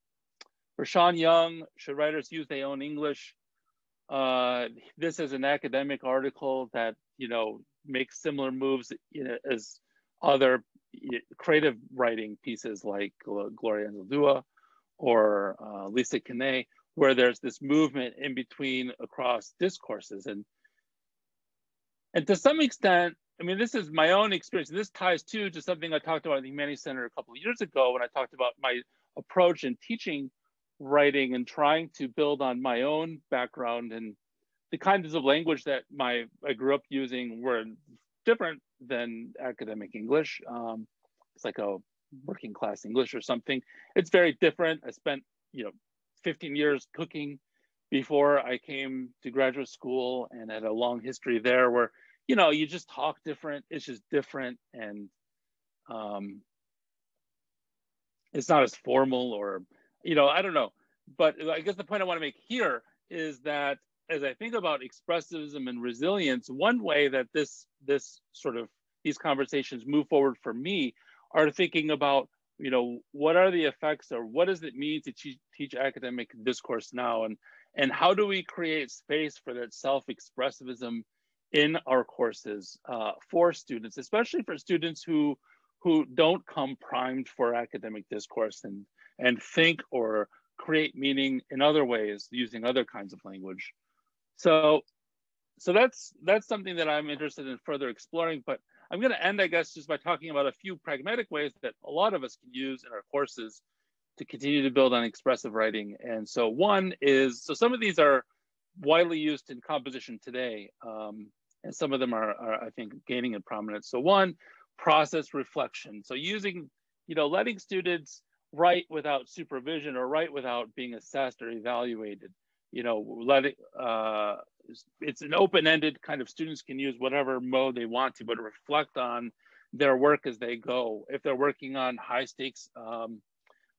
Vershawn Young, should writers use their own English? Uh, this is an academic article that you know makes similar moves you know, as other creative writing pieces like Gloria Anzaldúa or uh, Lisa Kane, where there's this movement in between across discourses. And, and to some extent, I mean, this is my own experience. This ties too to something I talked about at the Humanities Center a couple of years ago when I talked about my approach in teaching writing and trying to build on my own background and the kinds of language that my I grew up using were different than academic English. Um, it's like a working class English or something. It's very different. I spent you know 15 years cooking before I came to graduate school and had a long history there where you know you just talk different. It's just different and um, it's not as formal or you know I don't know. But I guess the point I want to make here is that as I think about expressivism and resilience, one way that this this sort of these conversations move forward for me are thinking about you know what are the effects or what does it mean to teach, teach academic discourse now and and how do we create space for that self-expressivism in our courses uh, for students especially for students who who don't come primed for academic discourse and and think or create meaning in other ways using other kinds of language so, so that's that's something that I'm interested in further exploring. But I'm going to end, I guess, just by talking about a few pragmatic ways that a lot of us can use in our courses to continue to build on expressive writing. And so one is, so some of these are widely used in composition today, um, and some of them are, are, I think, gaining in prominence. So one, process reflection. So using, you know, letting students write without supervision or write without being assessed or evaluated you know, let it, uh, it's an open-ended kind of students can use whatever mode they want to, but reflect on their work as they go. If they're working on high stakes um,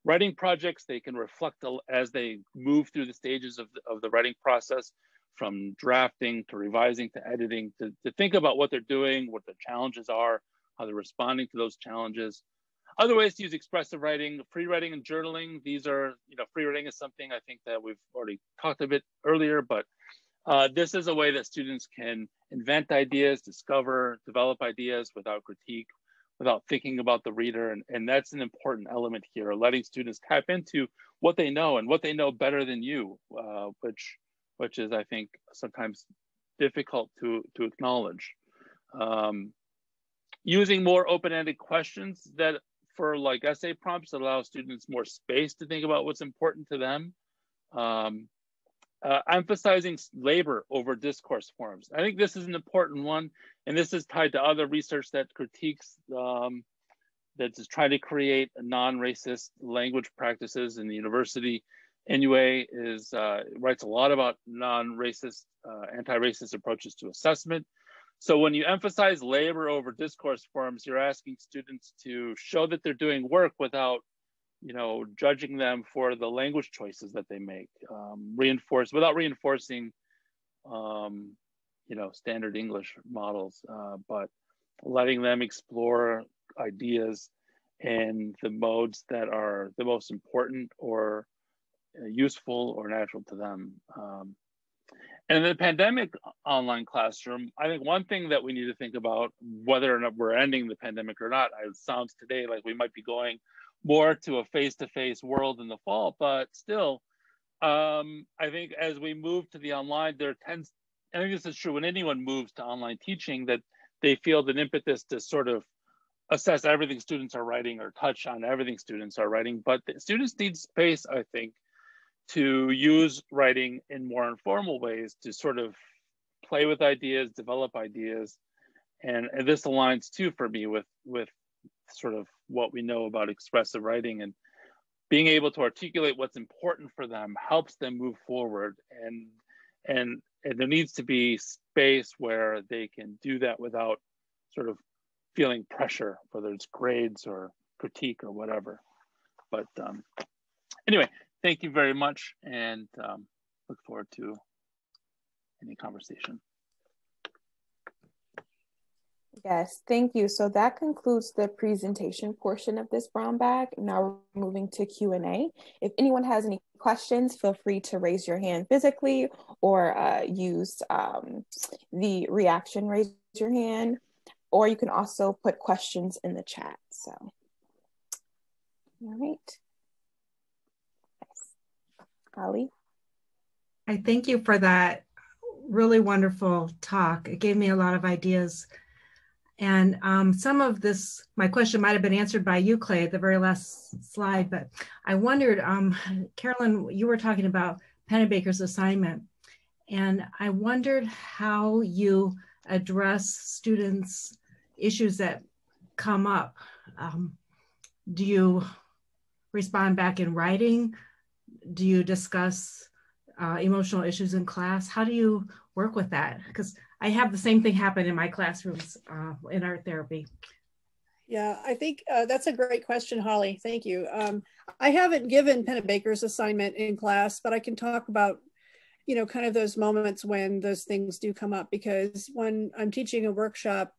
writing projects, they can reflect as they move through the stages of the, of the writing process from drafting to revising to editing to, to think about what they're doing, what the challenges are, how they're responding to those challenges. Other ways to use expressive writing, free writing and journaling. These are, you know, free writing is something I think that we've already talked a bit earlier, but uh, this is a way that students can invent ideas, discover, develop ideas without critique, without thinking about the reader. And, and that's an important element here, letting students tap into what they know and what they know better than you, uh, which, which is, I think, sometimes difficult to, to acknowledge. Um, using more open-ended questions that for like essay prompts allow students more space to think about what's important to them. Um, uh, emphasizing labor over discourse forms. I think this is an important one, and this is tied to other research that critiques um, that is trying to create non-racist language practices in the university. Inoue is uh, writes a lot about non-racist, uh, anti-racist approaches to assessment. So when you emphasize labor over discourse forms, you're asking students to show that they're doing work without, you know, judging them for the language choices that they make. Um, reinforce without reinforcing, um, you know, standard English models, uh, but letting them explore ideas and the modes that are the most important or useful or natural to them. Um, and the pandemic online classroom, I think one thing that we need to think about, whether or not we're ending the pandemic or not, it sounds today like we might be going more to a face-to-face world in the fall, but still, um, I think as we move to the online, there tends, I think this is true when anyone moves to online teaching, that they feel an impetus to sort of assess everything students are writing or touch on everything students are writing, but students need space, I think, to use writing in more informal ways to sort of play with ideas, develop ideas. And, and this aligns too for me with, with sort of what we know about expressive writing and being able to articulate what's important for them helps them move forward. And, and, and there needs to be space where they can do that without sort of feeling pressure, whether it's grades or critique or whatever. But um, anyway, thank you very much and um, look forward to any conversation. Yes, thank you. So that concludes the presentation portion of this brown bag. Now we're moving to Q&A. If anyone has any questions, feel free to raise your hand physically or uh, use um, the reaction raise your hand, or you can also put questions in the chat. So, all right. Ali? I thank you for that really wonderful talk. It gave me a lot of ideas. And um, some of this, my question might have been answered by you, Clay, at the very last slide, but I wondered, um, Caroline, you were talking about Pennebaker's assignment, and I wondered how you address students' issues that come up. Um, do you respond back in writing? Do you discuss uh, emotional issues in class? How do you work with that? Because I have the same thing happen in my classrooms uh, in art therapy. Yeah, I think uh, that's a great question, Holly. Thank you. Um, I haven't given Pennebaker's assignment in class, but I can talk about, you know, kind of those moments when those things do come up because when I'm teaching a workshop,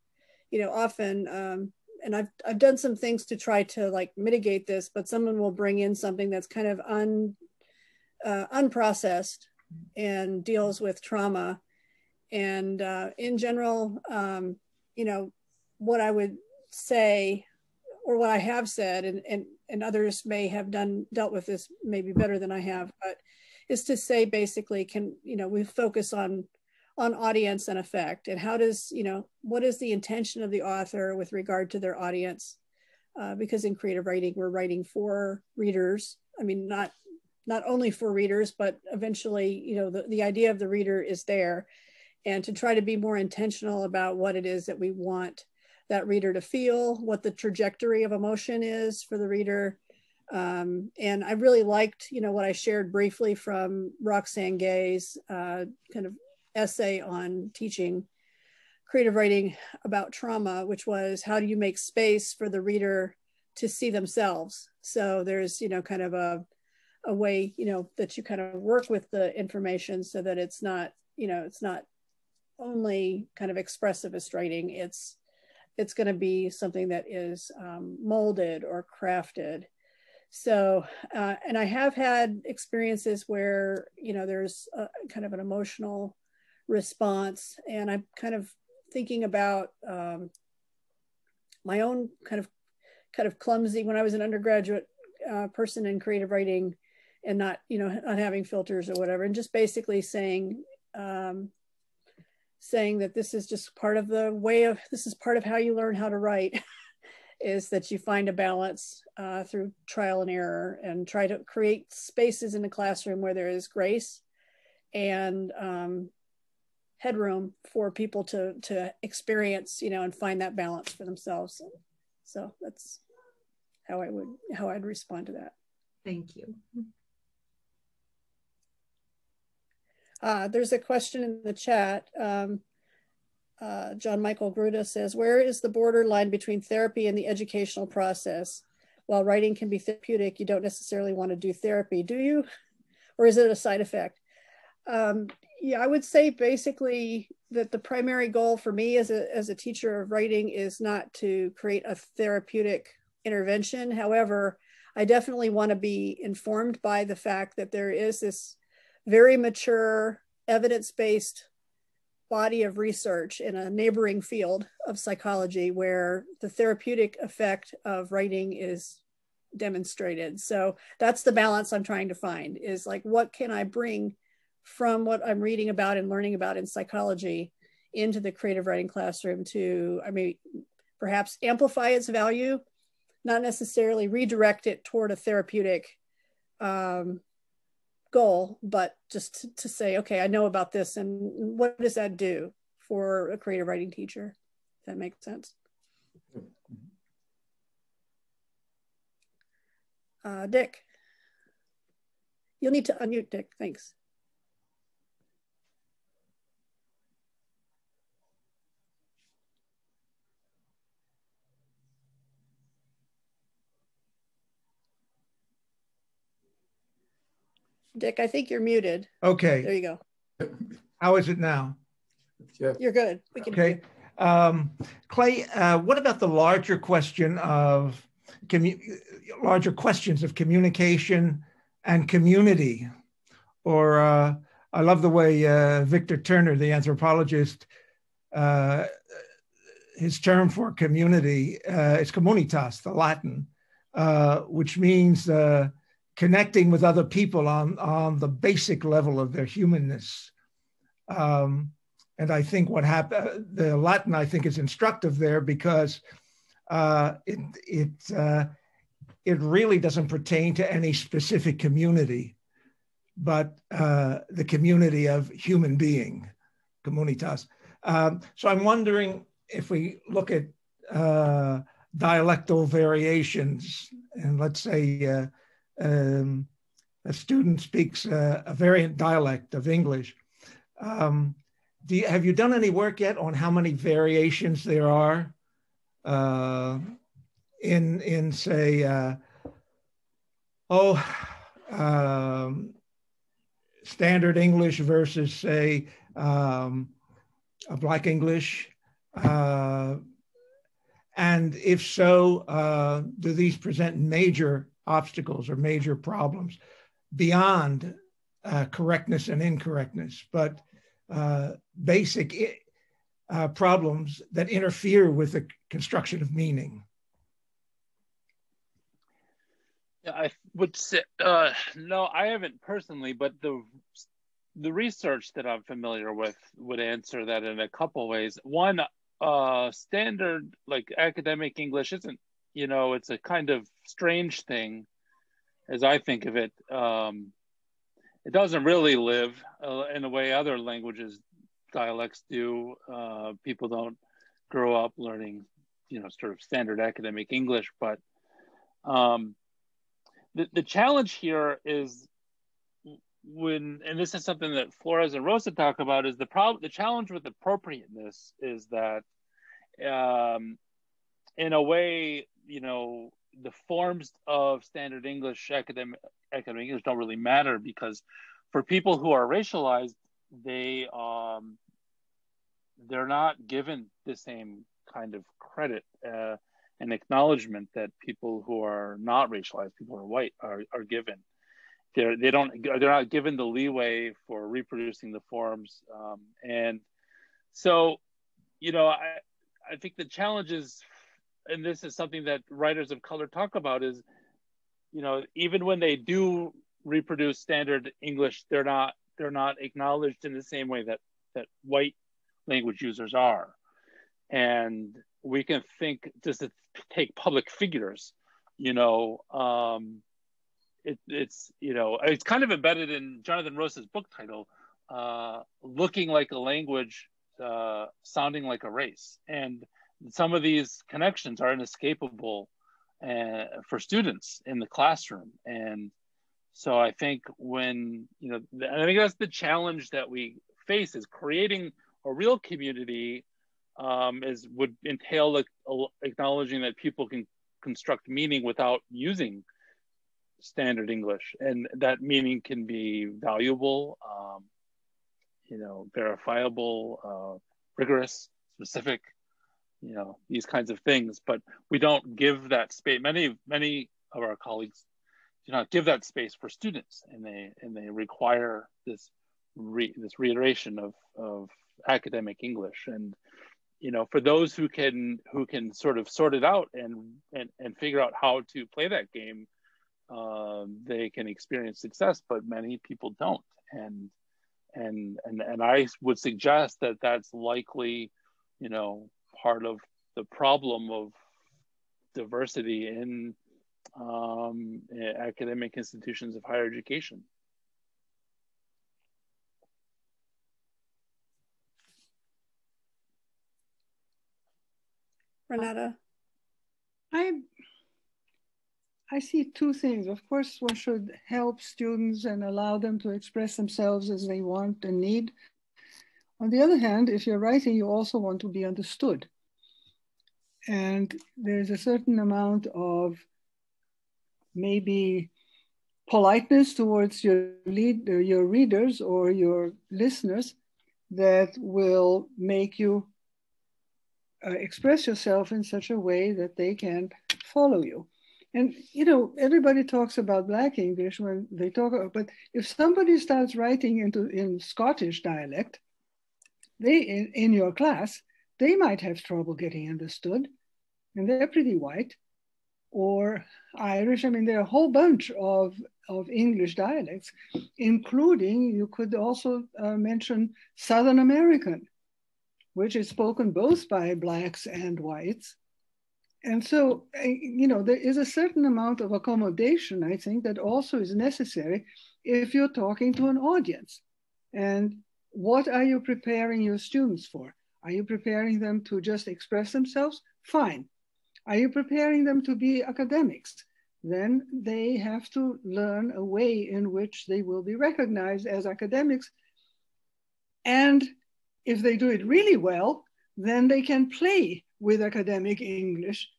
you know, often um, and I've I've done some things to try to like mitigate this, but someone will bring in something that's kind of un uh, unprocessed and deals with trauma. And uh, in general, um, you know, what I would say, or what I have said, and and and others may have done dealt with this maybe better than I have, but is to say basically, can you know, we focus on on audience and effect. And how does you know what is the intention of the author with regard to their audience? Uh, because in creative writing we're writing for readers. I mean not not only for readers but eventually you know the, the idea of the reader is there and to try to be more intentional about what it is that we want that reader to feel what the trajectory of emotion is for the reader um, and i really liked you know what i shared briefly from roxane gay's uh, kind of essay on teaching creative writing about trauma, which was how do you make space for the reader to see themselves? So there's, you know, kind of a, a way, you know, that you kind of work with the information so that it's not, you know, it's not only kind of expressivist writing. It's, it's going to be something that is um, molded or crafted. So, uh, and I have had experiences where, you know, there's a, kind of an emotional response. And I'm kind of thinking about um, my own kind of kind of clumsy when I was an undergraduate uh, person in creative writing and not, you know, not having filters or whatever, and just basically saying, um, saying that this is just part of the way of, this is part of how you learn how to write, is that you find a balance uh, through trial and error and try to create spaces in the classroom where there is grace and um, headroom for people to to experience you know and find that balance for themselves. So that's how i would how i'd respond to that. Thank you uh, there's a question in the chat um, uh, john michael gruda says where is the border line between therapy and the educational process? While writing can be therapeutic you don't necessarily want to do therapy do you? Or is it a side effect? Um, yeah, I would say basically that the primary goal for me as a, as a teacher of writing is not to create a therapeutic intervention. However, I definitely want to be informed by the fact that there is this very mature, evidence based body of research in a neighboring field of psychology where the therapeutic effect of writing is demonstrated. So that's the balance I'm trying to find is like, what can I bring from what I'm reading about and learning about in psychology into the creative writing classroom to, I mean, perhaps amplify its value, not necessarily redirect it toward a therapeutic um, goal, but just to, to say, okay, I know about this and what does that do for a creative writing teacher? If that makes sense. Uh, Dick, you'll need to unmute Dick, thanks. Dick, I think you're muted. Okay. There you go. How is it now? Yeah. You're good. We can Okay. Um, Clay, uh, what about the larger question of commu- larger questions of communication and community? Or uh, I love the way uh, Victor Turner, the anthropologist, uh, his term for community uh, is communitas, the Latin, uh, which means uh, connecting with other people on, on the basic level of their humanness. Um, and I think what happened, the Latin, I think, is instructive there because uh, it it uh, it really doesn't pertain to any specific community, but uh, the community of human being, communitas. Um, so I'm wondering if we look at uh, dialectal variations, and let's say uh, um, a student speaks a, a, variant dialect of English. Um, do you, have you done any work yet on how many variations there are uh, in in say uh, oh um, standard English versus say um, Black English, uh, and if so, uh, do these present major obstacles or major problems beyond uh, correctness and incorrectness, but uh, basic uh, problems that interfere with the construction of meaning. Yeah, I would say uh, no. I haven't personally, but the the research that I'm familiar with would answer that in a couple ways. One, uh, standard like academic English isn't, you know, it's a kind of strange thing, as I think of it. Um, it doesn't really live uh, in the way other languages dialects do uh, people don't grow up learning you know sort of standard academic english but um, the, the challenge here is when and this is something that flores and rosa talk about is the problem the challenge with appropriateness is that um, in a way you know the forms of standard english academic academic English don't really matter because for people who are racialized, they um, they're not given the same kind of credit uh, and acknowledgement that people who are not racialized, people who are white, are, are given. They're they don't they're not given the leeway for reproducing the forms, um, and so you know I I think the challenge is, and this is something that writers of color talk about is you know, even when they do reproduce standard English, they're not they're not acknowledged in the same way that that white language users are. And we can think just take public figures, you know, um, it, it's you know it's kind of embedded in Jonathan Rosa's book title, uh, looking like a language, uh, sounding like a race, and some of these connections are inescapable uh, for students in the classroom. And so I think when, you know, I think that's the challenge that we face is creating a real community um, is would entail like, acknowledging that people can construct meaning without using standard English, and that meaning can be valuable, um, you know, verifiable, uh, rigorous, specific, you know these kinds of things but we don't give that space many many of our colleagues do not give that space for students, and they and they require this re, this reiteration of of academic English. And you know, for those who can who can sort of sort it out and and and figure out how to play that game, um, they can experience success. But many people don't, and and and and I would suggest that that's likely, you know, part of the problem of diversity in um, academic institutions of higher education. Renata? I I see two things. Of course, one should help students and allow them to express themselves as they want and need. On the other hand, if you're writing, you also want to be understood. And there's a certain amount of maybe politeness towards your lead, your readers or your listeners that will make you uh, express yourself in such a way that they can follow you. And you know, everybody talks about Black English when they talk, about, but if somebody starts writing into in Scottish dialect, they in, in your class, they might have trouble getting understood, and they're pretty white, or Irish. I mean, there are a whole bunch of of English dialects, including you could also uh, mention Southern American, which is spoken both by blacks and whites. And so, you know, there is a certain amount of accommodation, I think, that also is necessary if you're talking to an audience. And what are you preparing your students for? Are you preparing them to just express themselves? Fine. Are you preparing them to be academics? Then they have to learn a way in which they will be recognized as academics. And if they do it really well, then they can play with academic English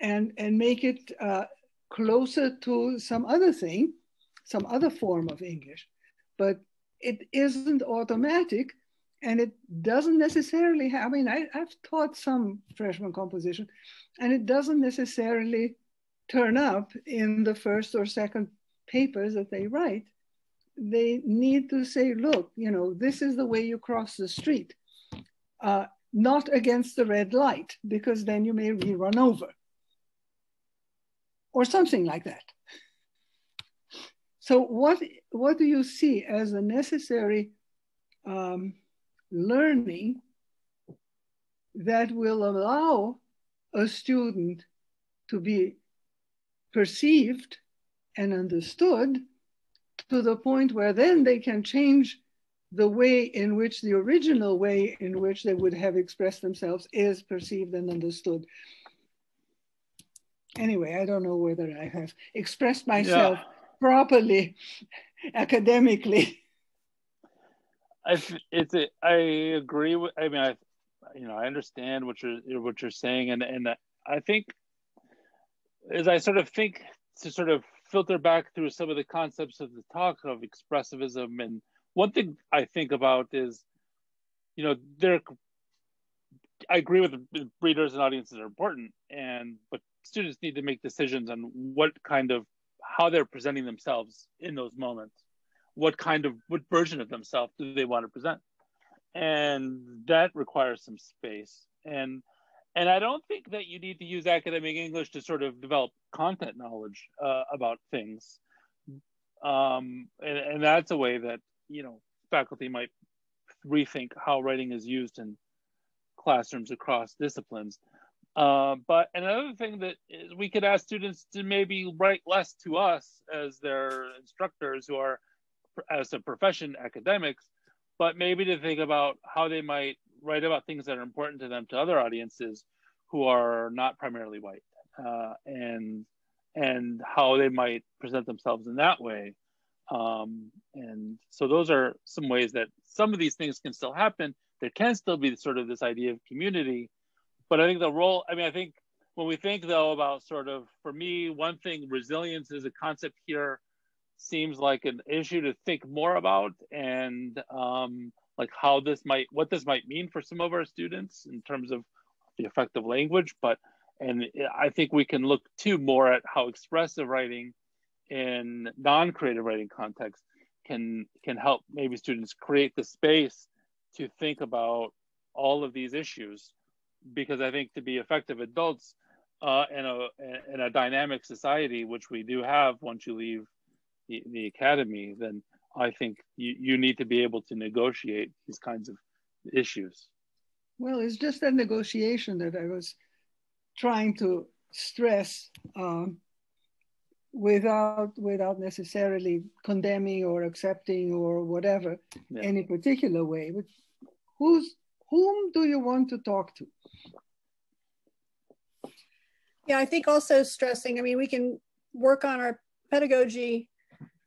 and, and make it uh, closer to some other thing, some other form of English. But it isn't automatic and it doesn't necessarily have, I mean, I, have taught some freshman composition and it doesn't necessarily turn up in the first or second papers that they write they need to say, look, you know, this is the way you cross the street, uh, not against the red light, because then you may be run over, or something like that. So, what what do you see as a necessary um, learning that will allow a student to be perceived and understood to the point where then they can change the way in which the original way in which they would have expressed themselves is perceived and understood. Anyway, I don't know whether I have expressed myself yeah. Properly academically. I it's a, I agree with. I mean, I you know I understand what you're what you're saying, and and I think as I sort of think to sort of filter back through some of the concepts of the talk of expressivism and one thing i think about is you know there i agree with readers and audiences are important and but students need to make decisions on what kind of how they're presenting themselves in those moments what kind of what version of themselves do they want to present and that requires some space and and I don't think that you need to use academic English to sort of develop content knowledge uh, about things. Um, and, and that's a way that, you know, faculty might rethink how writing is used in classrooms across disciplines. Uh, but another thing that is, we could ask students to maybe write less to us as their instructors who are, as a profession, academics, but maybe to think about how they might write about things that are important to them to other audiences who are not primarily white uh, and and how they might present themselves in that way. Um, and so those are some ways that some of these things can still happen. There can still be sort of this idea of community but i think the role i mean i think when we think though about sort of for me one thing resilience is a concept here seems like an issue to think more about and um, like how this might what this might mean for some of our students in terms of the effect of language. But and I think we can look too more at how expressive writing in non-creative writing context can can help maybe students create the space to think about all of these issues because I think to be effective adults uh, in a in a dynamic society, which we do have once you leave the, the academy, then I think you, you need to be able to negotiate these kinds of issues. Well, it's just that negotiation that I was trying to stress um, without without necessarily condemning or accepting or whatever yeah. any particular way. But who's whom do you want to talk to? Yeah, I think also stressing, I mean, we can work on our pedagogy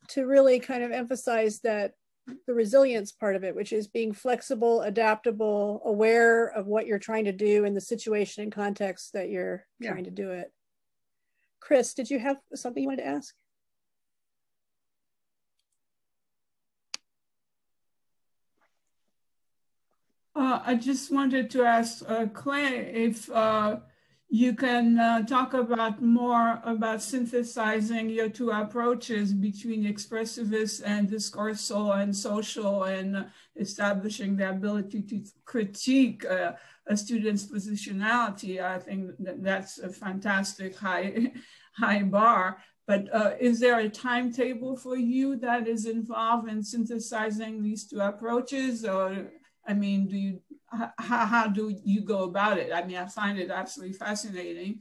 to really kind of emphasize that the resilience part of it, which is being flexible, adaptable, aware of what you're trying to do in the situation and context that you're yeah. trying to do it. Chris, did you have something you wanted to ask? Uh, I just wanted to ask uh, Clay if uh, you can uh, talk about more about synthesizing your two approaches between expressivist and discursive and social and establishing the ability to critique uh, a student's positionality. I think that that's a fantastic high, high bar. But uh, is there a timetable for you that is involved in synthesizing these two approaches? Or, I mean, do you how, how do you go about it? I mean, I find it absolutely fascinating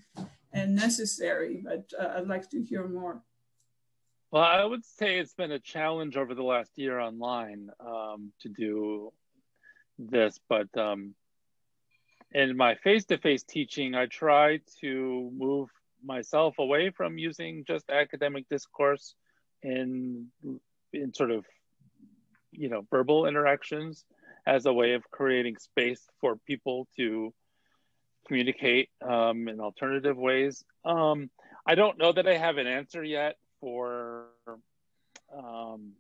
and necessary, but uh, I'd like to hear more. Well, I would say it's been a challenge over the last year online um, to do this, but um, in my face-to-face teaching, I try to move myself away from using just academic discourse in in sort of you know verbal interactions as a way of creating space for people to communicate um, in alternative ways. Um, I don't know that I have an answer yet for um,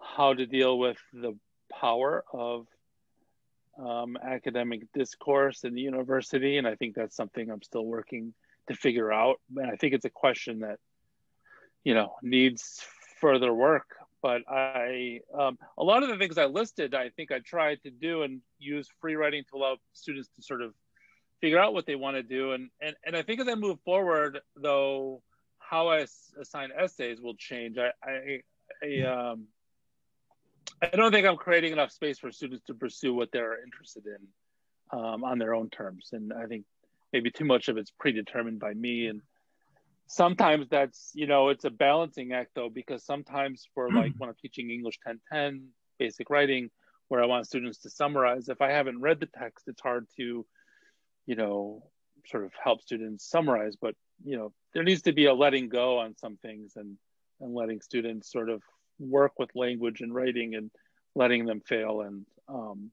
how to deal with the power of um, academic discourse in the university, and I think that's something I'm still working to figure out. And I think it's a question that you know needs further work but I um, a lot of the things I listed, I think I tried to do and use free writing to allow students to sort of figure out what they want to do. And and and I think as I move forward, though, how I assign essays will change. I I, I um I don't think I'm creating enough space for students to pursue what they're interested in um, on their own terms, and I think maybe too much of it's predetermined by me and sometimes that's you know it's a balancing act though because sometimes for like when i'm teaching english 1010 basic writing where i want students to summarize if i haven't read the text it's hard to you know sort of help students summarize. But you know there needs to be a letting go on some things and and letting students sort of work with language and writing and letting them fail and um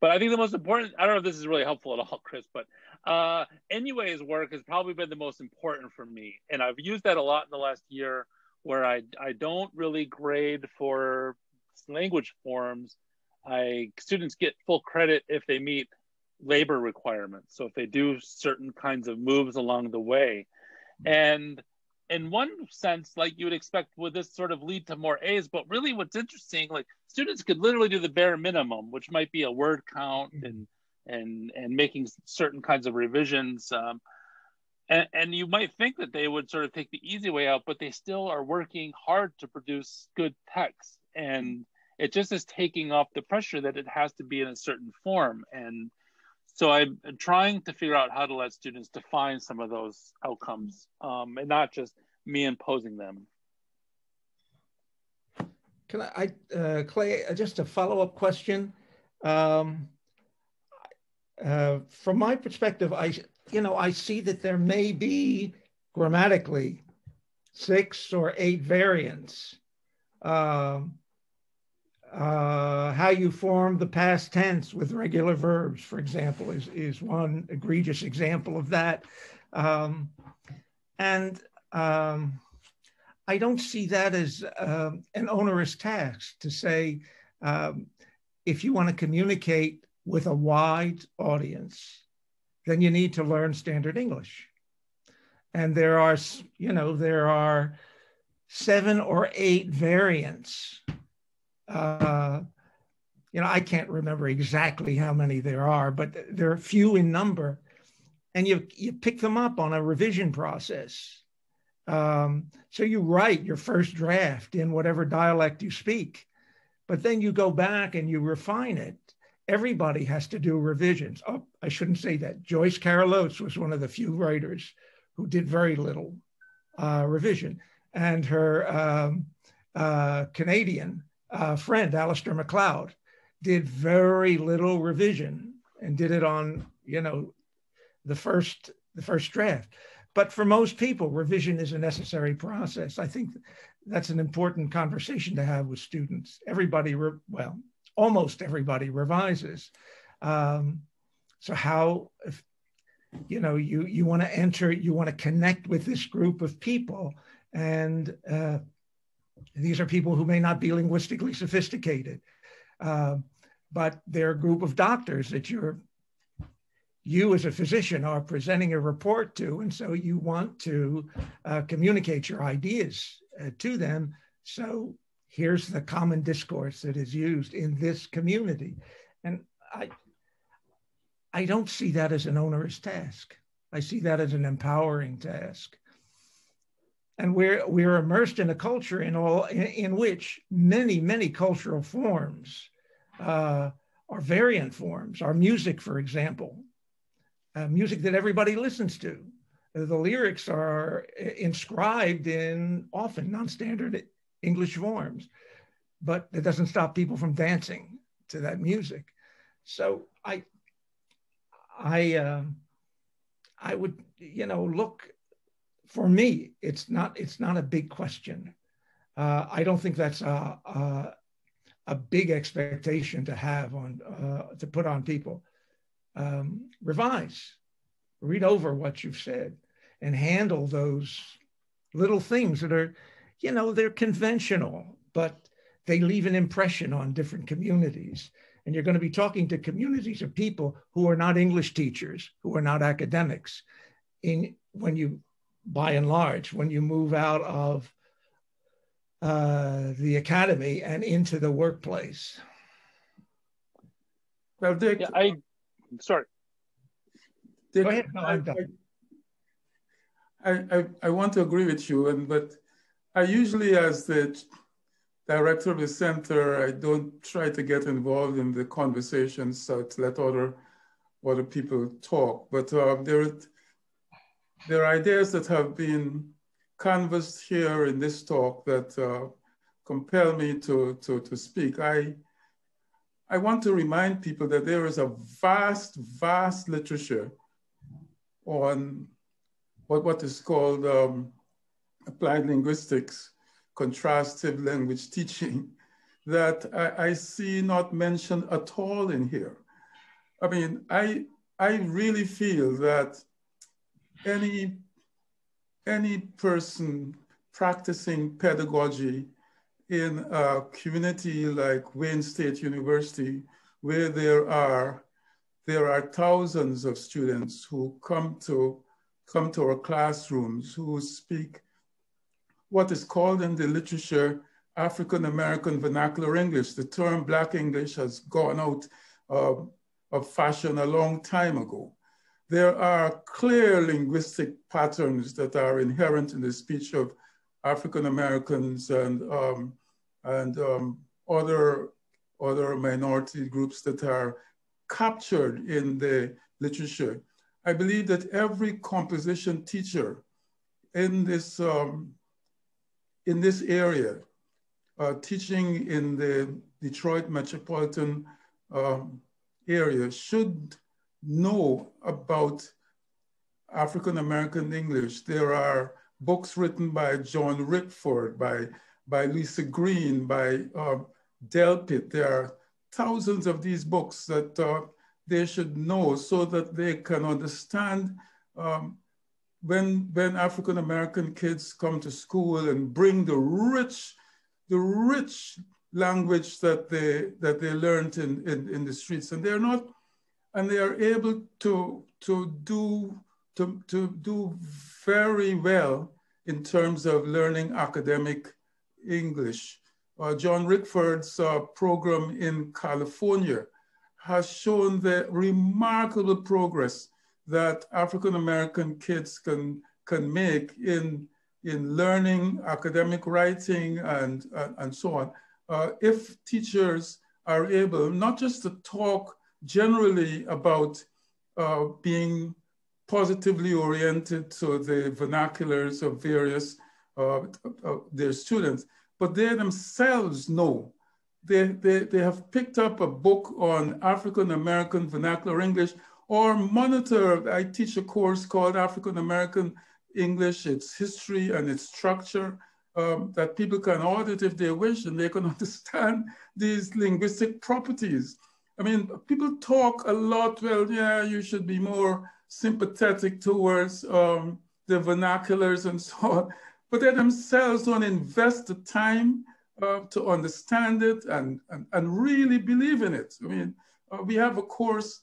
but i think the most important i don't know if this is really helpful at all chris but uh, Inoue's work has probably been the most important for me, and I've used that a lot in the last year, where I I don't really grade for language forms. I students get full credit if they meet labor requirements. So if they do certain kinds of moves along the way, and in one sense, like you would expect, would this sort of lead to more A's? But really, what's interesting, like students could literally do the bare minimum, which might be a word count and and and making certain kinds of revisions. Um, and, and you might think that they would sort of take the easy way out, but they still are working hard to produce good text. And it just is taking off the pressure that it has to be in a certain form. And so I'm trying to figure out how to let students define some of those outcomes um, and not just me imposing them. Can I, uh, Clay, uh, just a follow up question? Um, uh, from my perspective, I you know I see that there may be grammatically six or eight variants. Um, uh, how you form the past tense with regular verbs, for example, is, is one egregious example of that. Um, and um, I don't see that as uh, an onerous task to say, um, if you want to communicate with a wide audience, then you need to learn standard English. And there are, you know, there are seven or eight variants. Uh, you know, I can't remember exactly how many there are, but there are few in number. And you, you pick them up on a revision process. Um, so you write your first draft in whatever dialect you speak, but then you go back and you refine it. Everybody has to do revisions. Oh, I shouldn't say that. Joyce Carol Oates was one of the few writers who did very little uh, revision. And her um, uh, Canadian uh, friend, Alistair MacLeod, did very little revision and did it on, you know, the first the first draft. But for most people, revision is a necessary process. I think that's an important conversation to have with students. Everybody, re- well, almost everybody revises. Um, so how, if, you know, you you want to enter, you want to connect with this group of people, and uh, these are people who may not be linguistically sophisticated, uh, but they're a group of doctors that you're you as a physician are presenting a report to, and so you want to uh, communicate your ideas uh, to them. So here's the common discourse that is used in this community, and I I don't see that as an onerous task. I see that as an empowering task. And we're we're immersed in a culture in all in, in which many many cultural forms uh, are variant forms. Our music, for example, uh, music that everybody listens to. Uh, the lyrics are inscribed in often non-standard English forms, but it doesn't stop people from dancing to that music. So I, I, uh, I would, you know, look. For me, it's not it's not a big question. Uh, I don't think that's a, a, a big expectation to have on uh, to put on people um, revise, read over what you've said, and handle those little things that are, you know, they're conventional, but they leave an impression on different communities. And you're going to be talking to communities of people who are not English teachers, who are not academics. In when you, by and large, when you move out of uh, the academy and into the workplace. Well, Dick, yeah, I sorry. Dick, Go ahead. No, I'm done. I, I, I want to agree with you, and but I usually, as the director of the center, I don't try to get involved in the conversations so to let other other people talk. But uh, there, there are ideas that have been canvassed here in this talk that uh, compel me to, to, to speak. I, I want to remind people that there is a vast, vast literature on what, what is called um, applied linguistics, contrastive language teaching, that I, I, see not mentioned at all in here. I mean, I, I really feel that any, any person practicing pedagogy in a community like Wayne State University, where there are there are thousands of students who come to come to our classrooms who speak what is called in the literature African American vernacular English. The term Black English has gone out uh, of fashion a long time ago. There are clear linguistic patterns that are inherent in the speech of African Americans and um, and um, other other minority groups that are captured in the literature. I believe that every composition teacher in this um, in this area, uh, teaching in the Detroit metropolitan um, area, should know about African American English. There are books written by John Rickford, by, by Lisa Green, by uh, Delpit. There are thousands of these books that uh, they should know so that they can understand um, when, when African American kids come to school and bring the rich, the rich language that they, that they learned in, in, in the streets. And they're not, and they are able to, to, do, to, to do very well in terms of learning academic English. Uh, John Rickford's uh, program in California has shown the remarkable progress that African American kids can, can make in, in learning academic writing and, uh, and so on. Uh, if teachers are able not just to talk generally about uh, being positively oriented to the vernaculars of various uh, uh, their students, but they themselves know. They, they, they have picked up a book on African American vernacular English or monitor. I teach a course called African American English, its history and its structure um, that people can audit if they wish and they can understand these linguistic properties. I mean, people talk a lot, well, yeah, you should be more sympathetic towards um, the vernaculars and so on, but they themselves don't invest the time uh, to understand it and, and, and really believe in it. I mean, uh, we have a course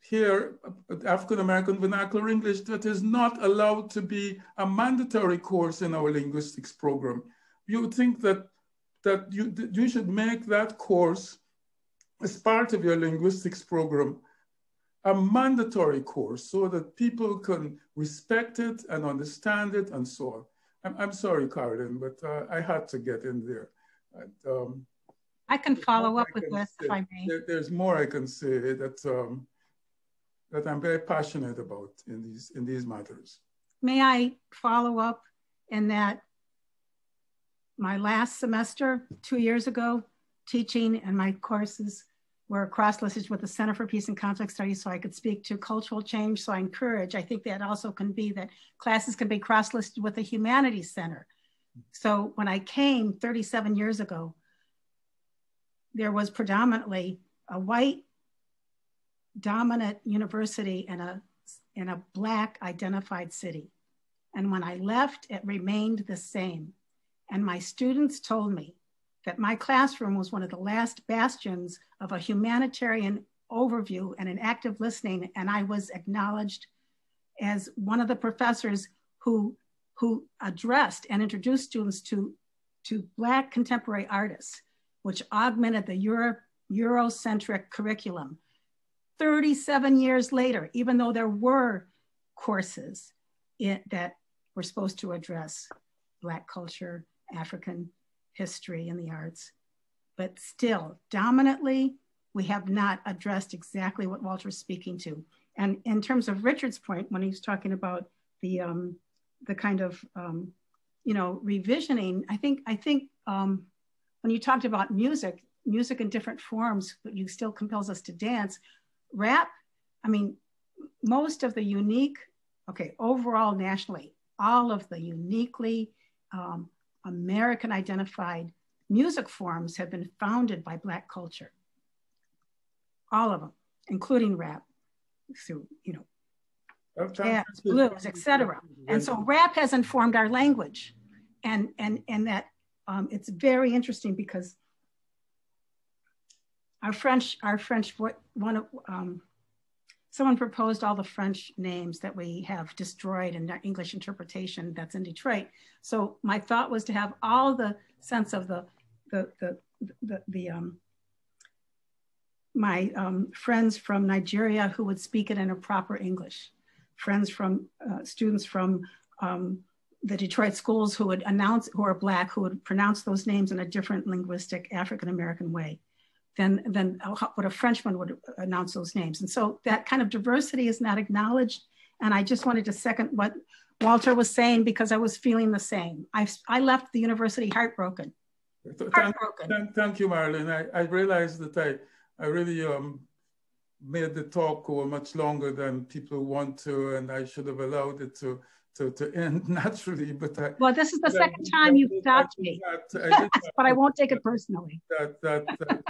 here, African American Vernacular English, that is not allowed to be a mandatory course in our linguistics program. You would think that, that you, that you should make that course as part of your linguistics program a mandatory course so that people can respect it and understand it and so on. I'm, I'm sorry, Caroline, but uh, I had to get in there. Um, I can follow up with this if I may. There, there's more I can say that um, that I'm very passionate about in these in these matters. May I follow up in that my last semester, two years ago, teaching and my courses were cross-listed with the Center for Peace and Conflict Studies so I could speak to cultural change. So I encourage, I think that also can be that classes can be cross-listed with the Humanities Center. So when I came 37 years ago, there was predominantly a white dominant university in a, in a Black identified city. And when I left, it remained the same. And my students told me that my classroom was one of the last bastions of a humanitarian overview and an active listening. And I was acknowledged as one of the professors who, who addressed and introduced students to, to Black contemporary artists, which augmented the Euro, Eurocentric curriculum 37 years later, even though there were courses in, that were supposed to address Black culture, African history, and the arts. But still, dominantly, we have not addressed exactly what Walter's speaking to. And in terms of Richard's point, when he's talking about the um, the kind of um, you know revisioning, I think I think um, when you talked about music, music in different forms, but you still compels us to dance rap, I mean, most of the unique, okay, overall nationally, all of the uniquely um, American identified music forms have been founded by Black culture. All of them, including rap, through, you know, jazz, blues, etc. And so rap has informed our language. And, and, and that um, it's very interesting because our French, our French, one of, um, someone proposed all the French names that we have destroyed in our English interpretation that's in Detroit. So my thought was to have all the sense of the, the, the, the, the um, my um, friends from Nigeria who would speak it in a proper English, friends from uh, students from um, the Detroit schools who would announce, who are Black, who would pronounce those names in a different linguistic African-American way than, than what a Frenchman would announce those names. And so that kind of diversity is not acknowledged. And I just wanted to second what Walter was saying because I was feeling the same. I, I left the university heartbroken. heartbroken. Thank, thank you, Marilyn. I, I realized that I, I really um, made the talk go much longer than people want to, and I should have allowed it to to, to end naturally. But I, well, this is the second time you've stopped me, that, but I won't take it personally. That that, that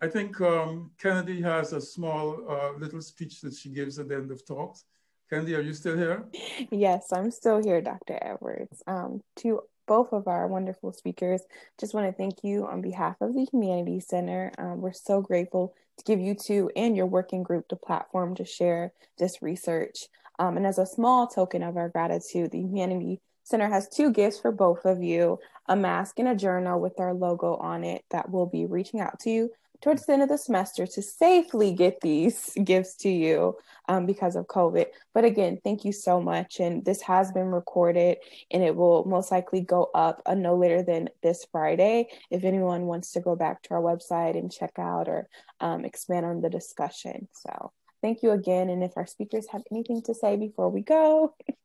I think um, Kennedy has a small uh, little speech that she gives at the end of talks. Kennedy, are you still here? Yes, I'm still here, Dr. Edwards. Um, to both of our wonderful speakers. Just want to thank you on behalf of the Humanities Center. Um, we're so grateful to give you two and your working group the platform to share this research. Um, and as a small token of our gratitude, the Humanity Center has two gifts for both of you a mask and a journal with our logo on it that will be reaching out to you towards the end of the semester to safely get these gifts to you um, because of COVID. But again, thank you so much. And this has been recorded and it will most likely go up uh, no later than this Friday if anyone wants to go back to our website and check out or um, expand on the discussion. So thank you again. And if our speakers have anything to say before we go.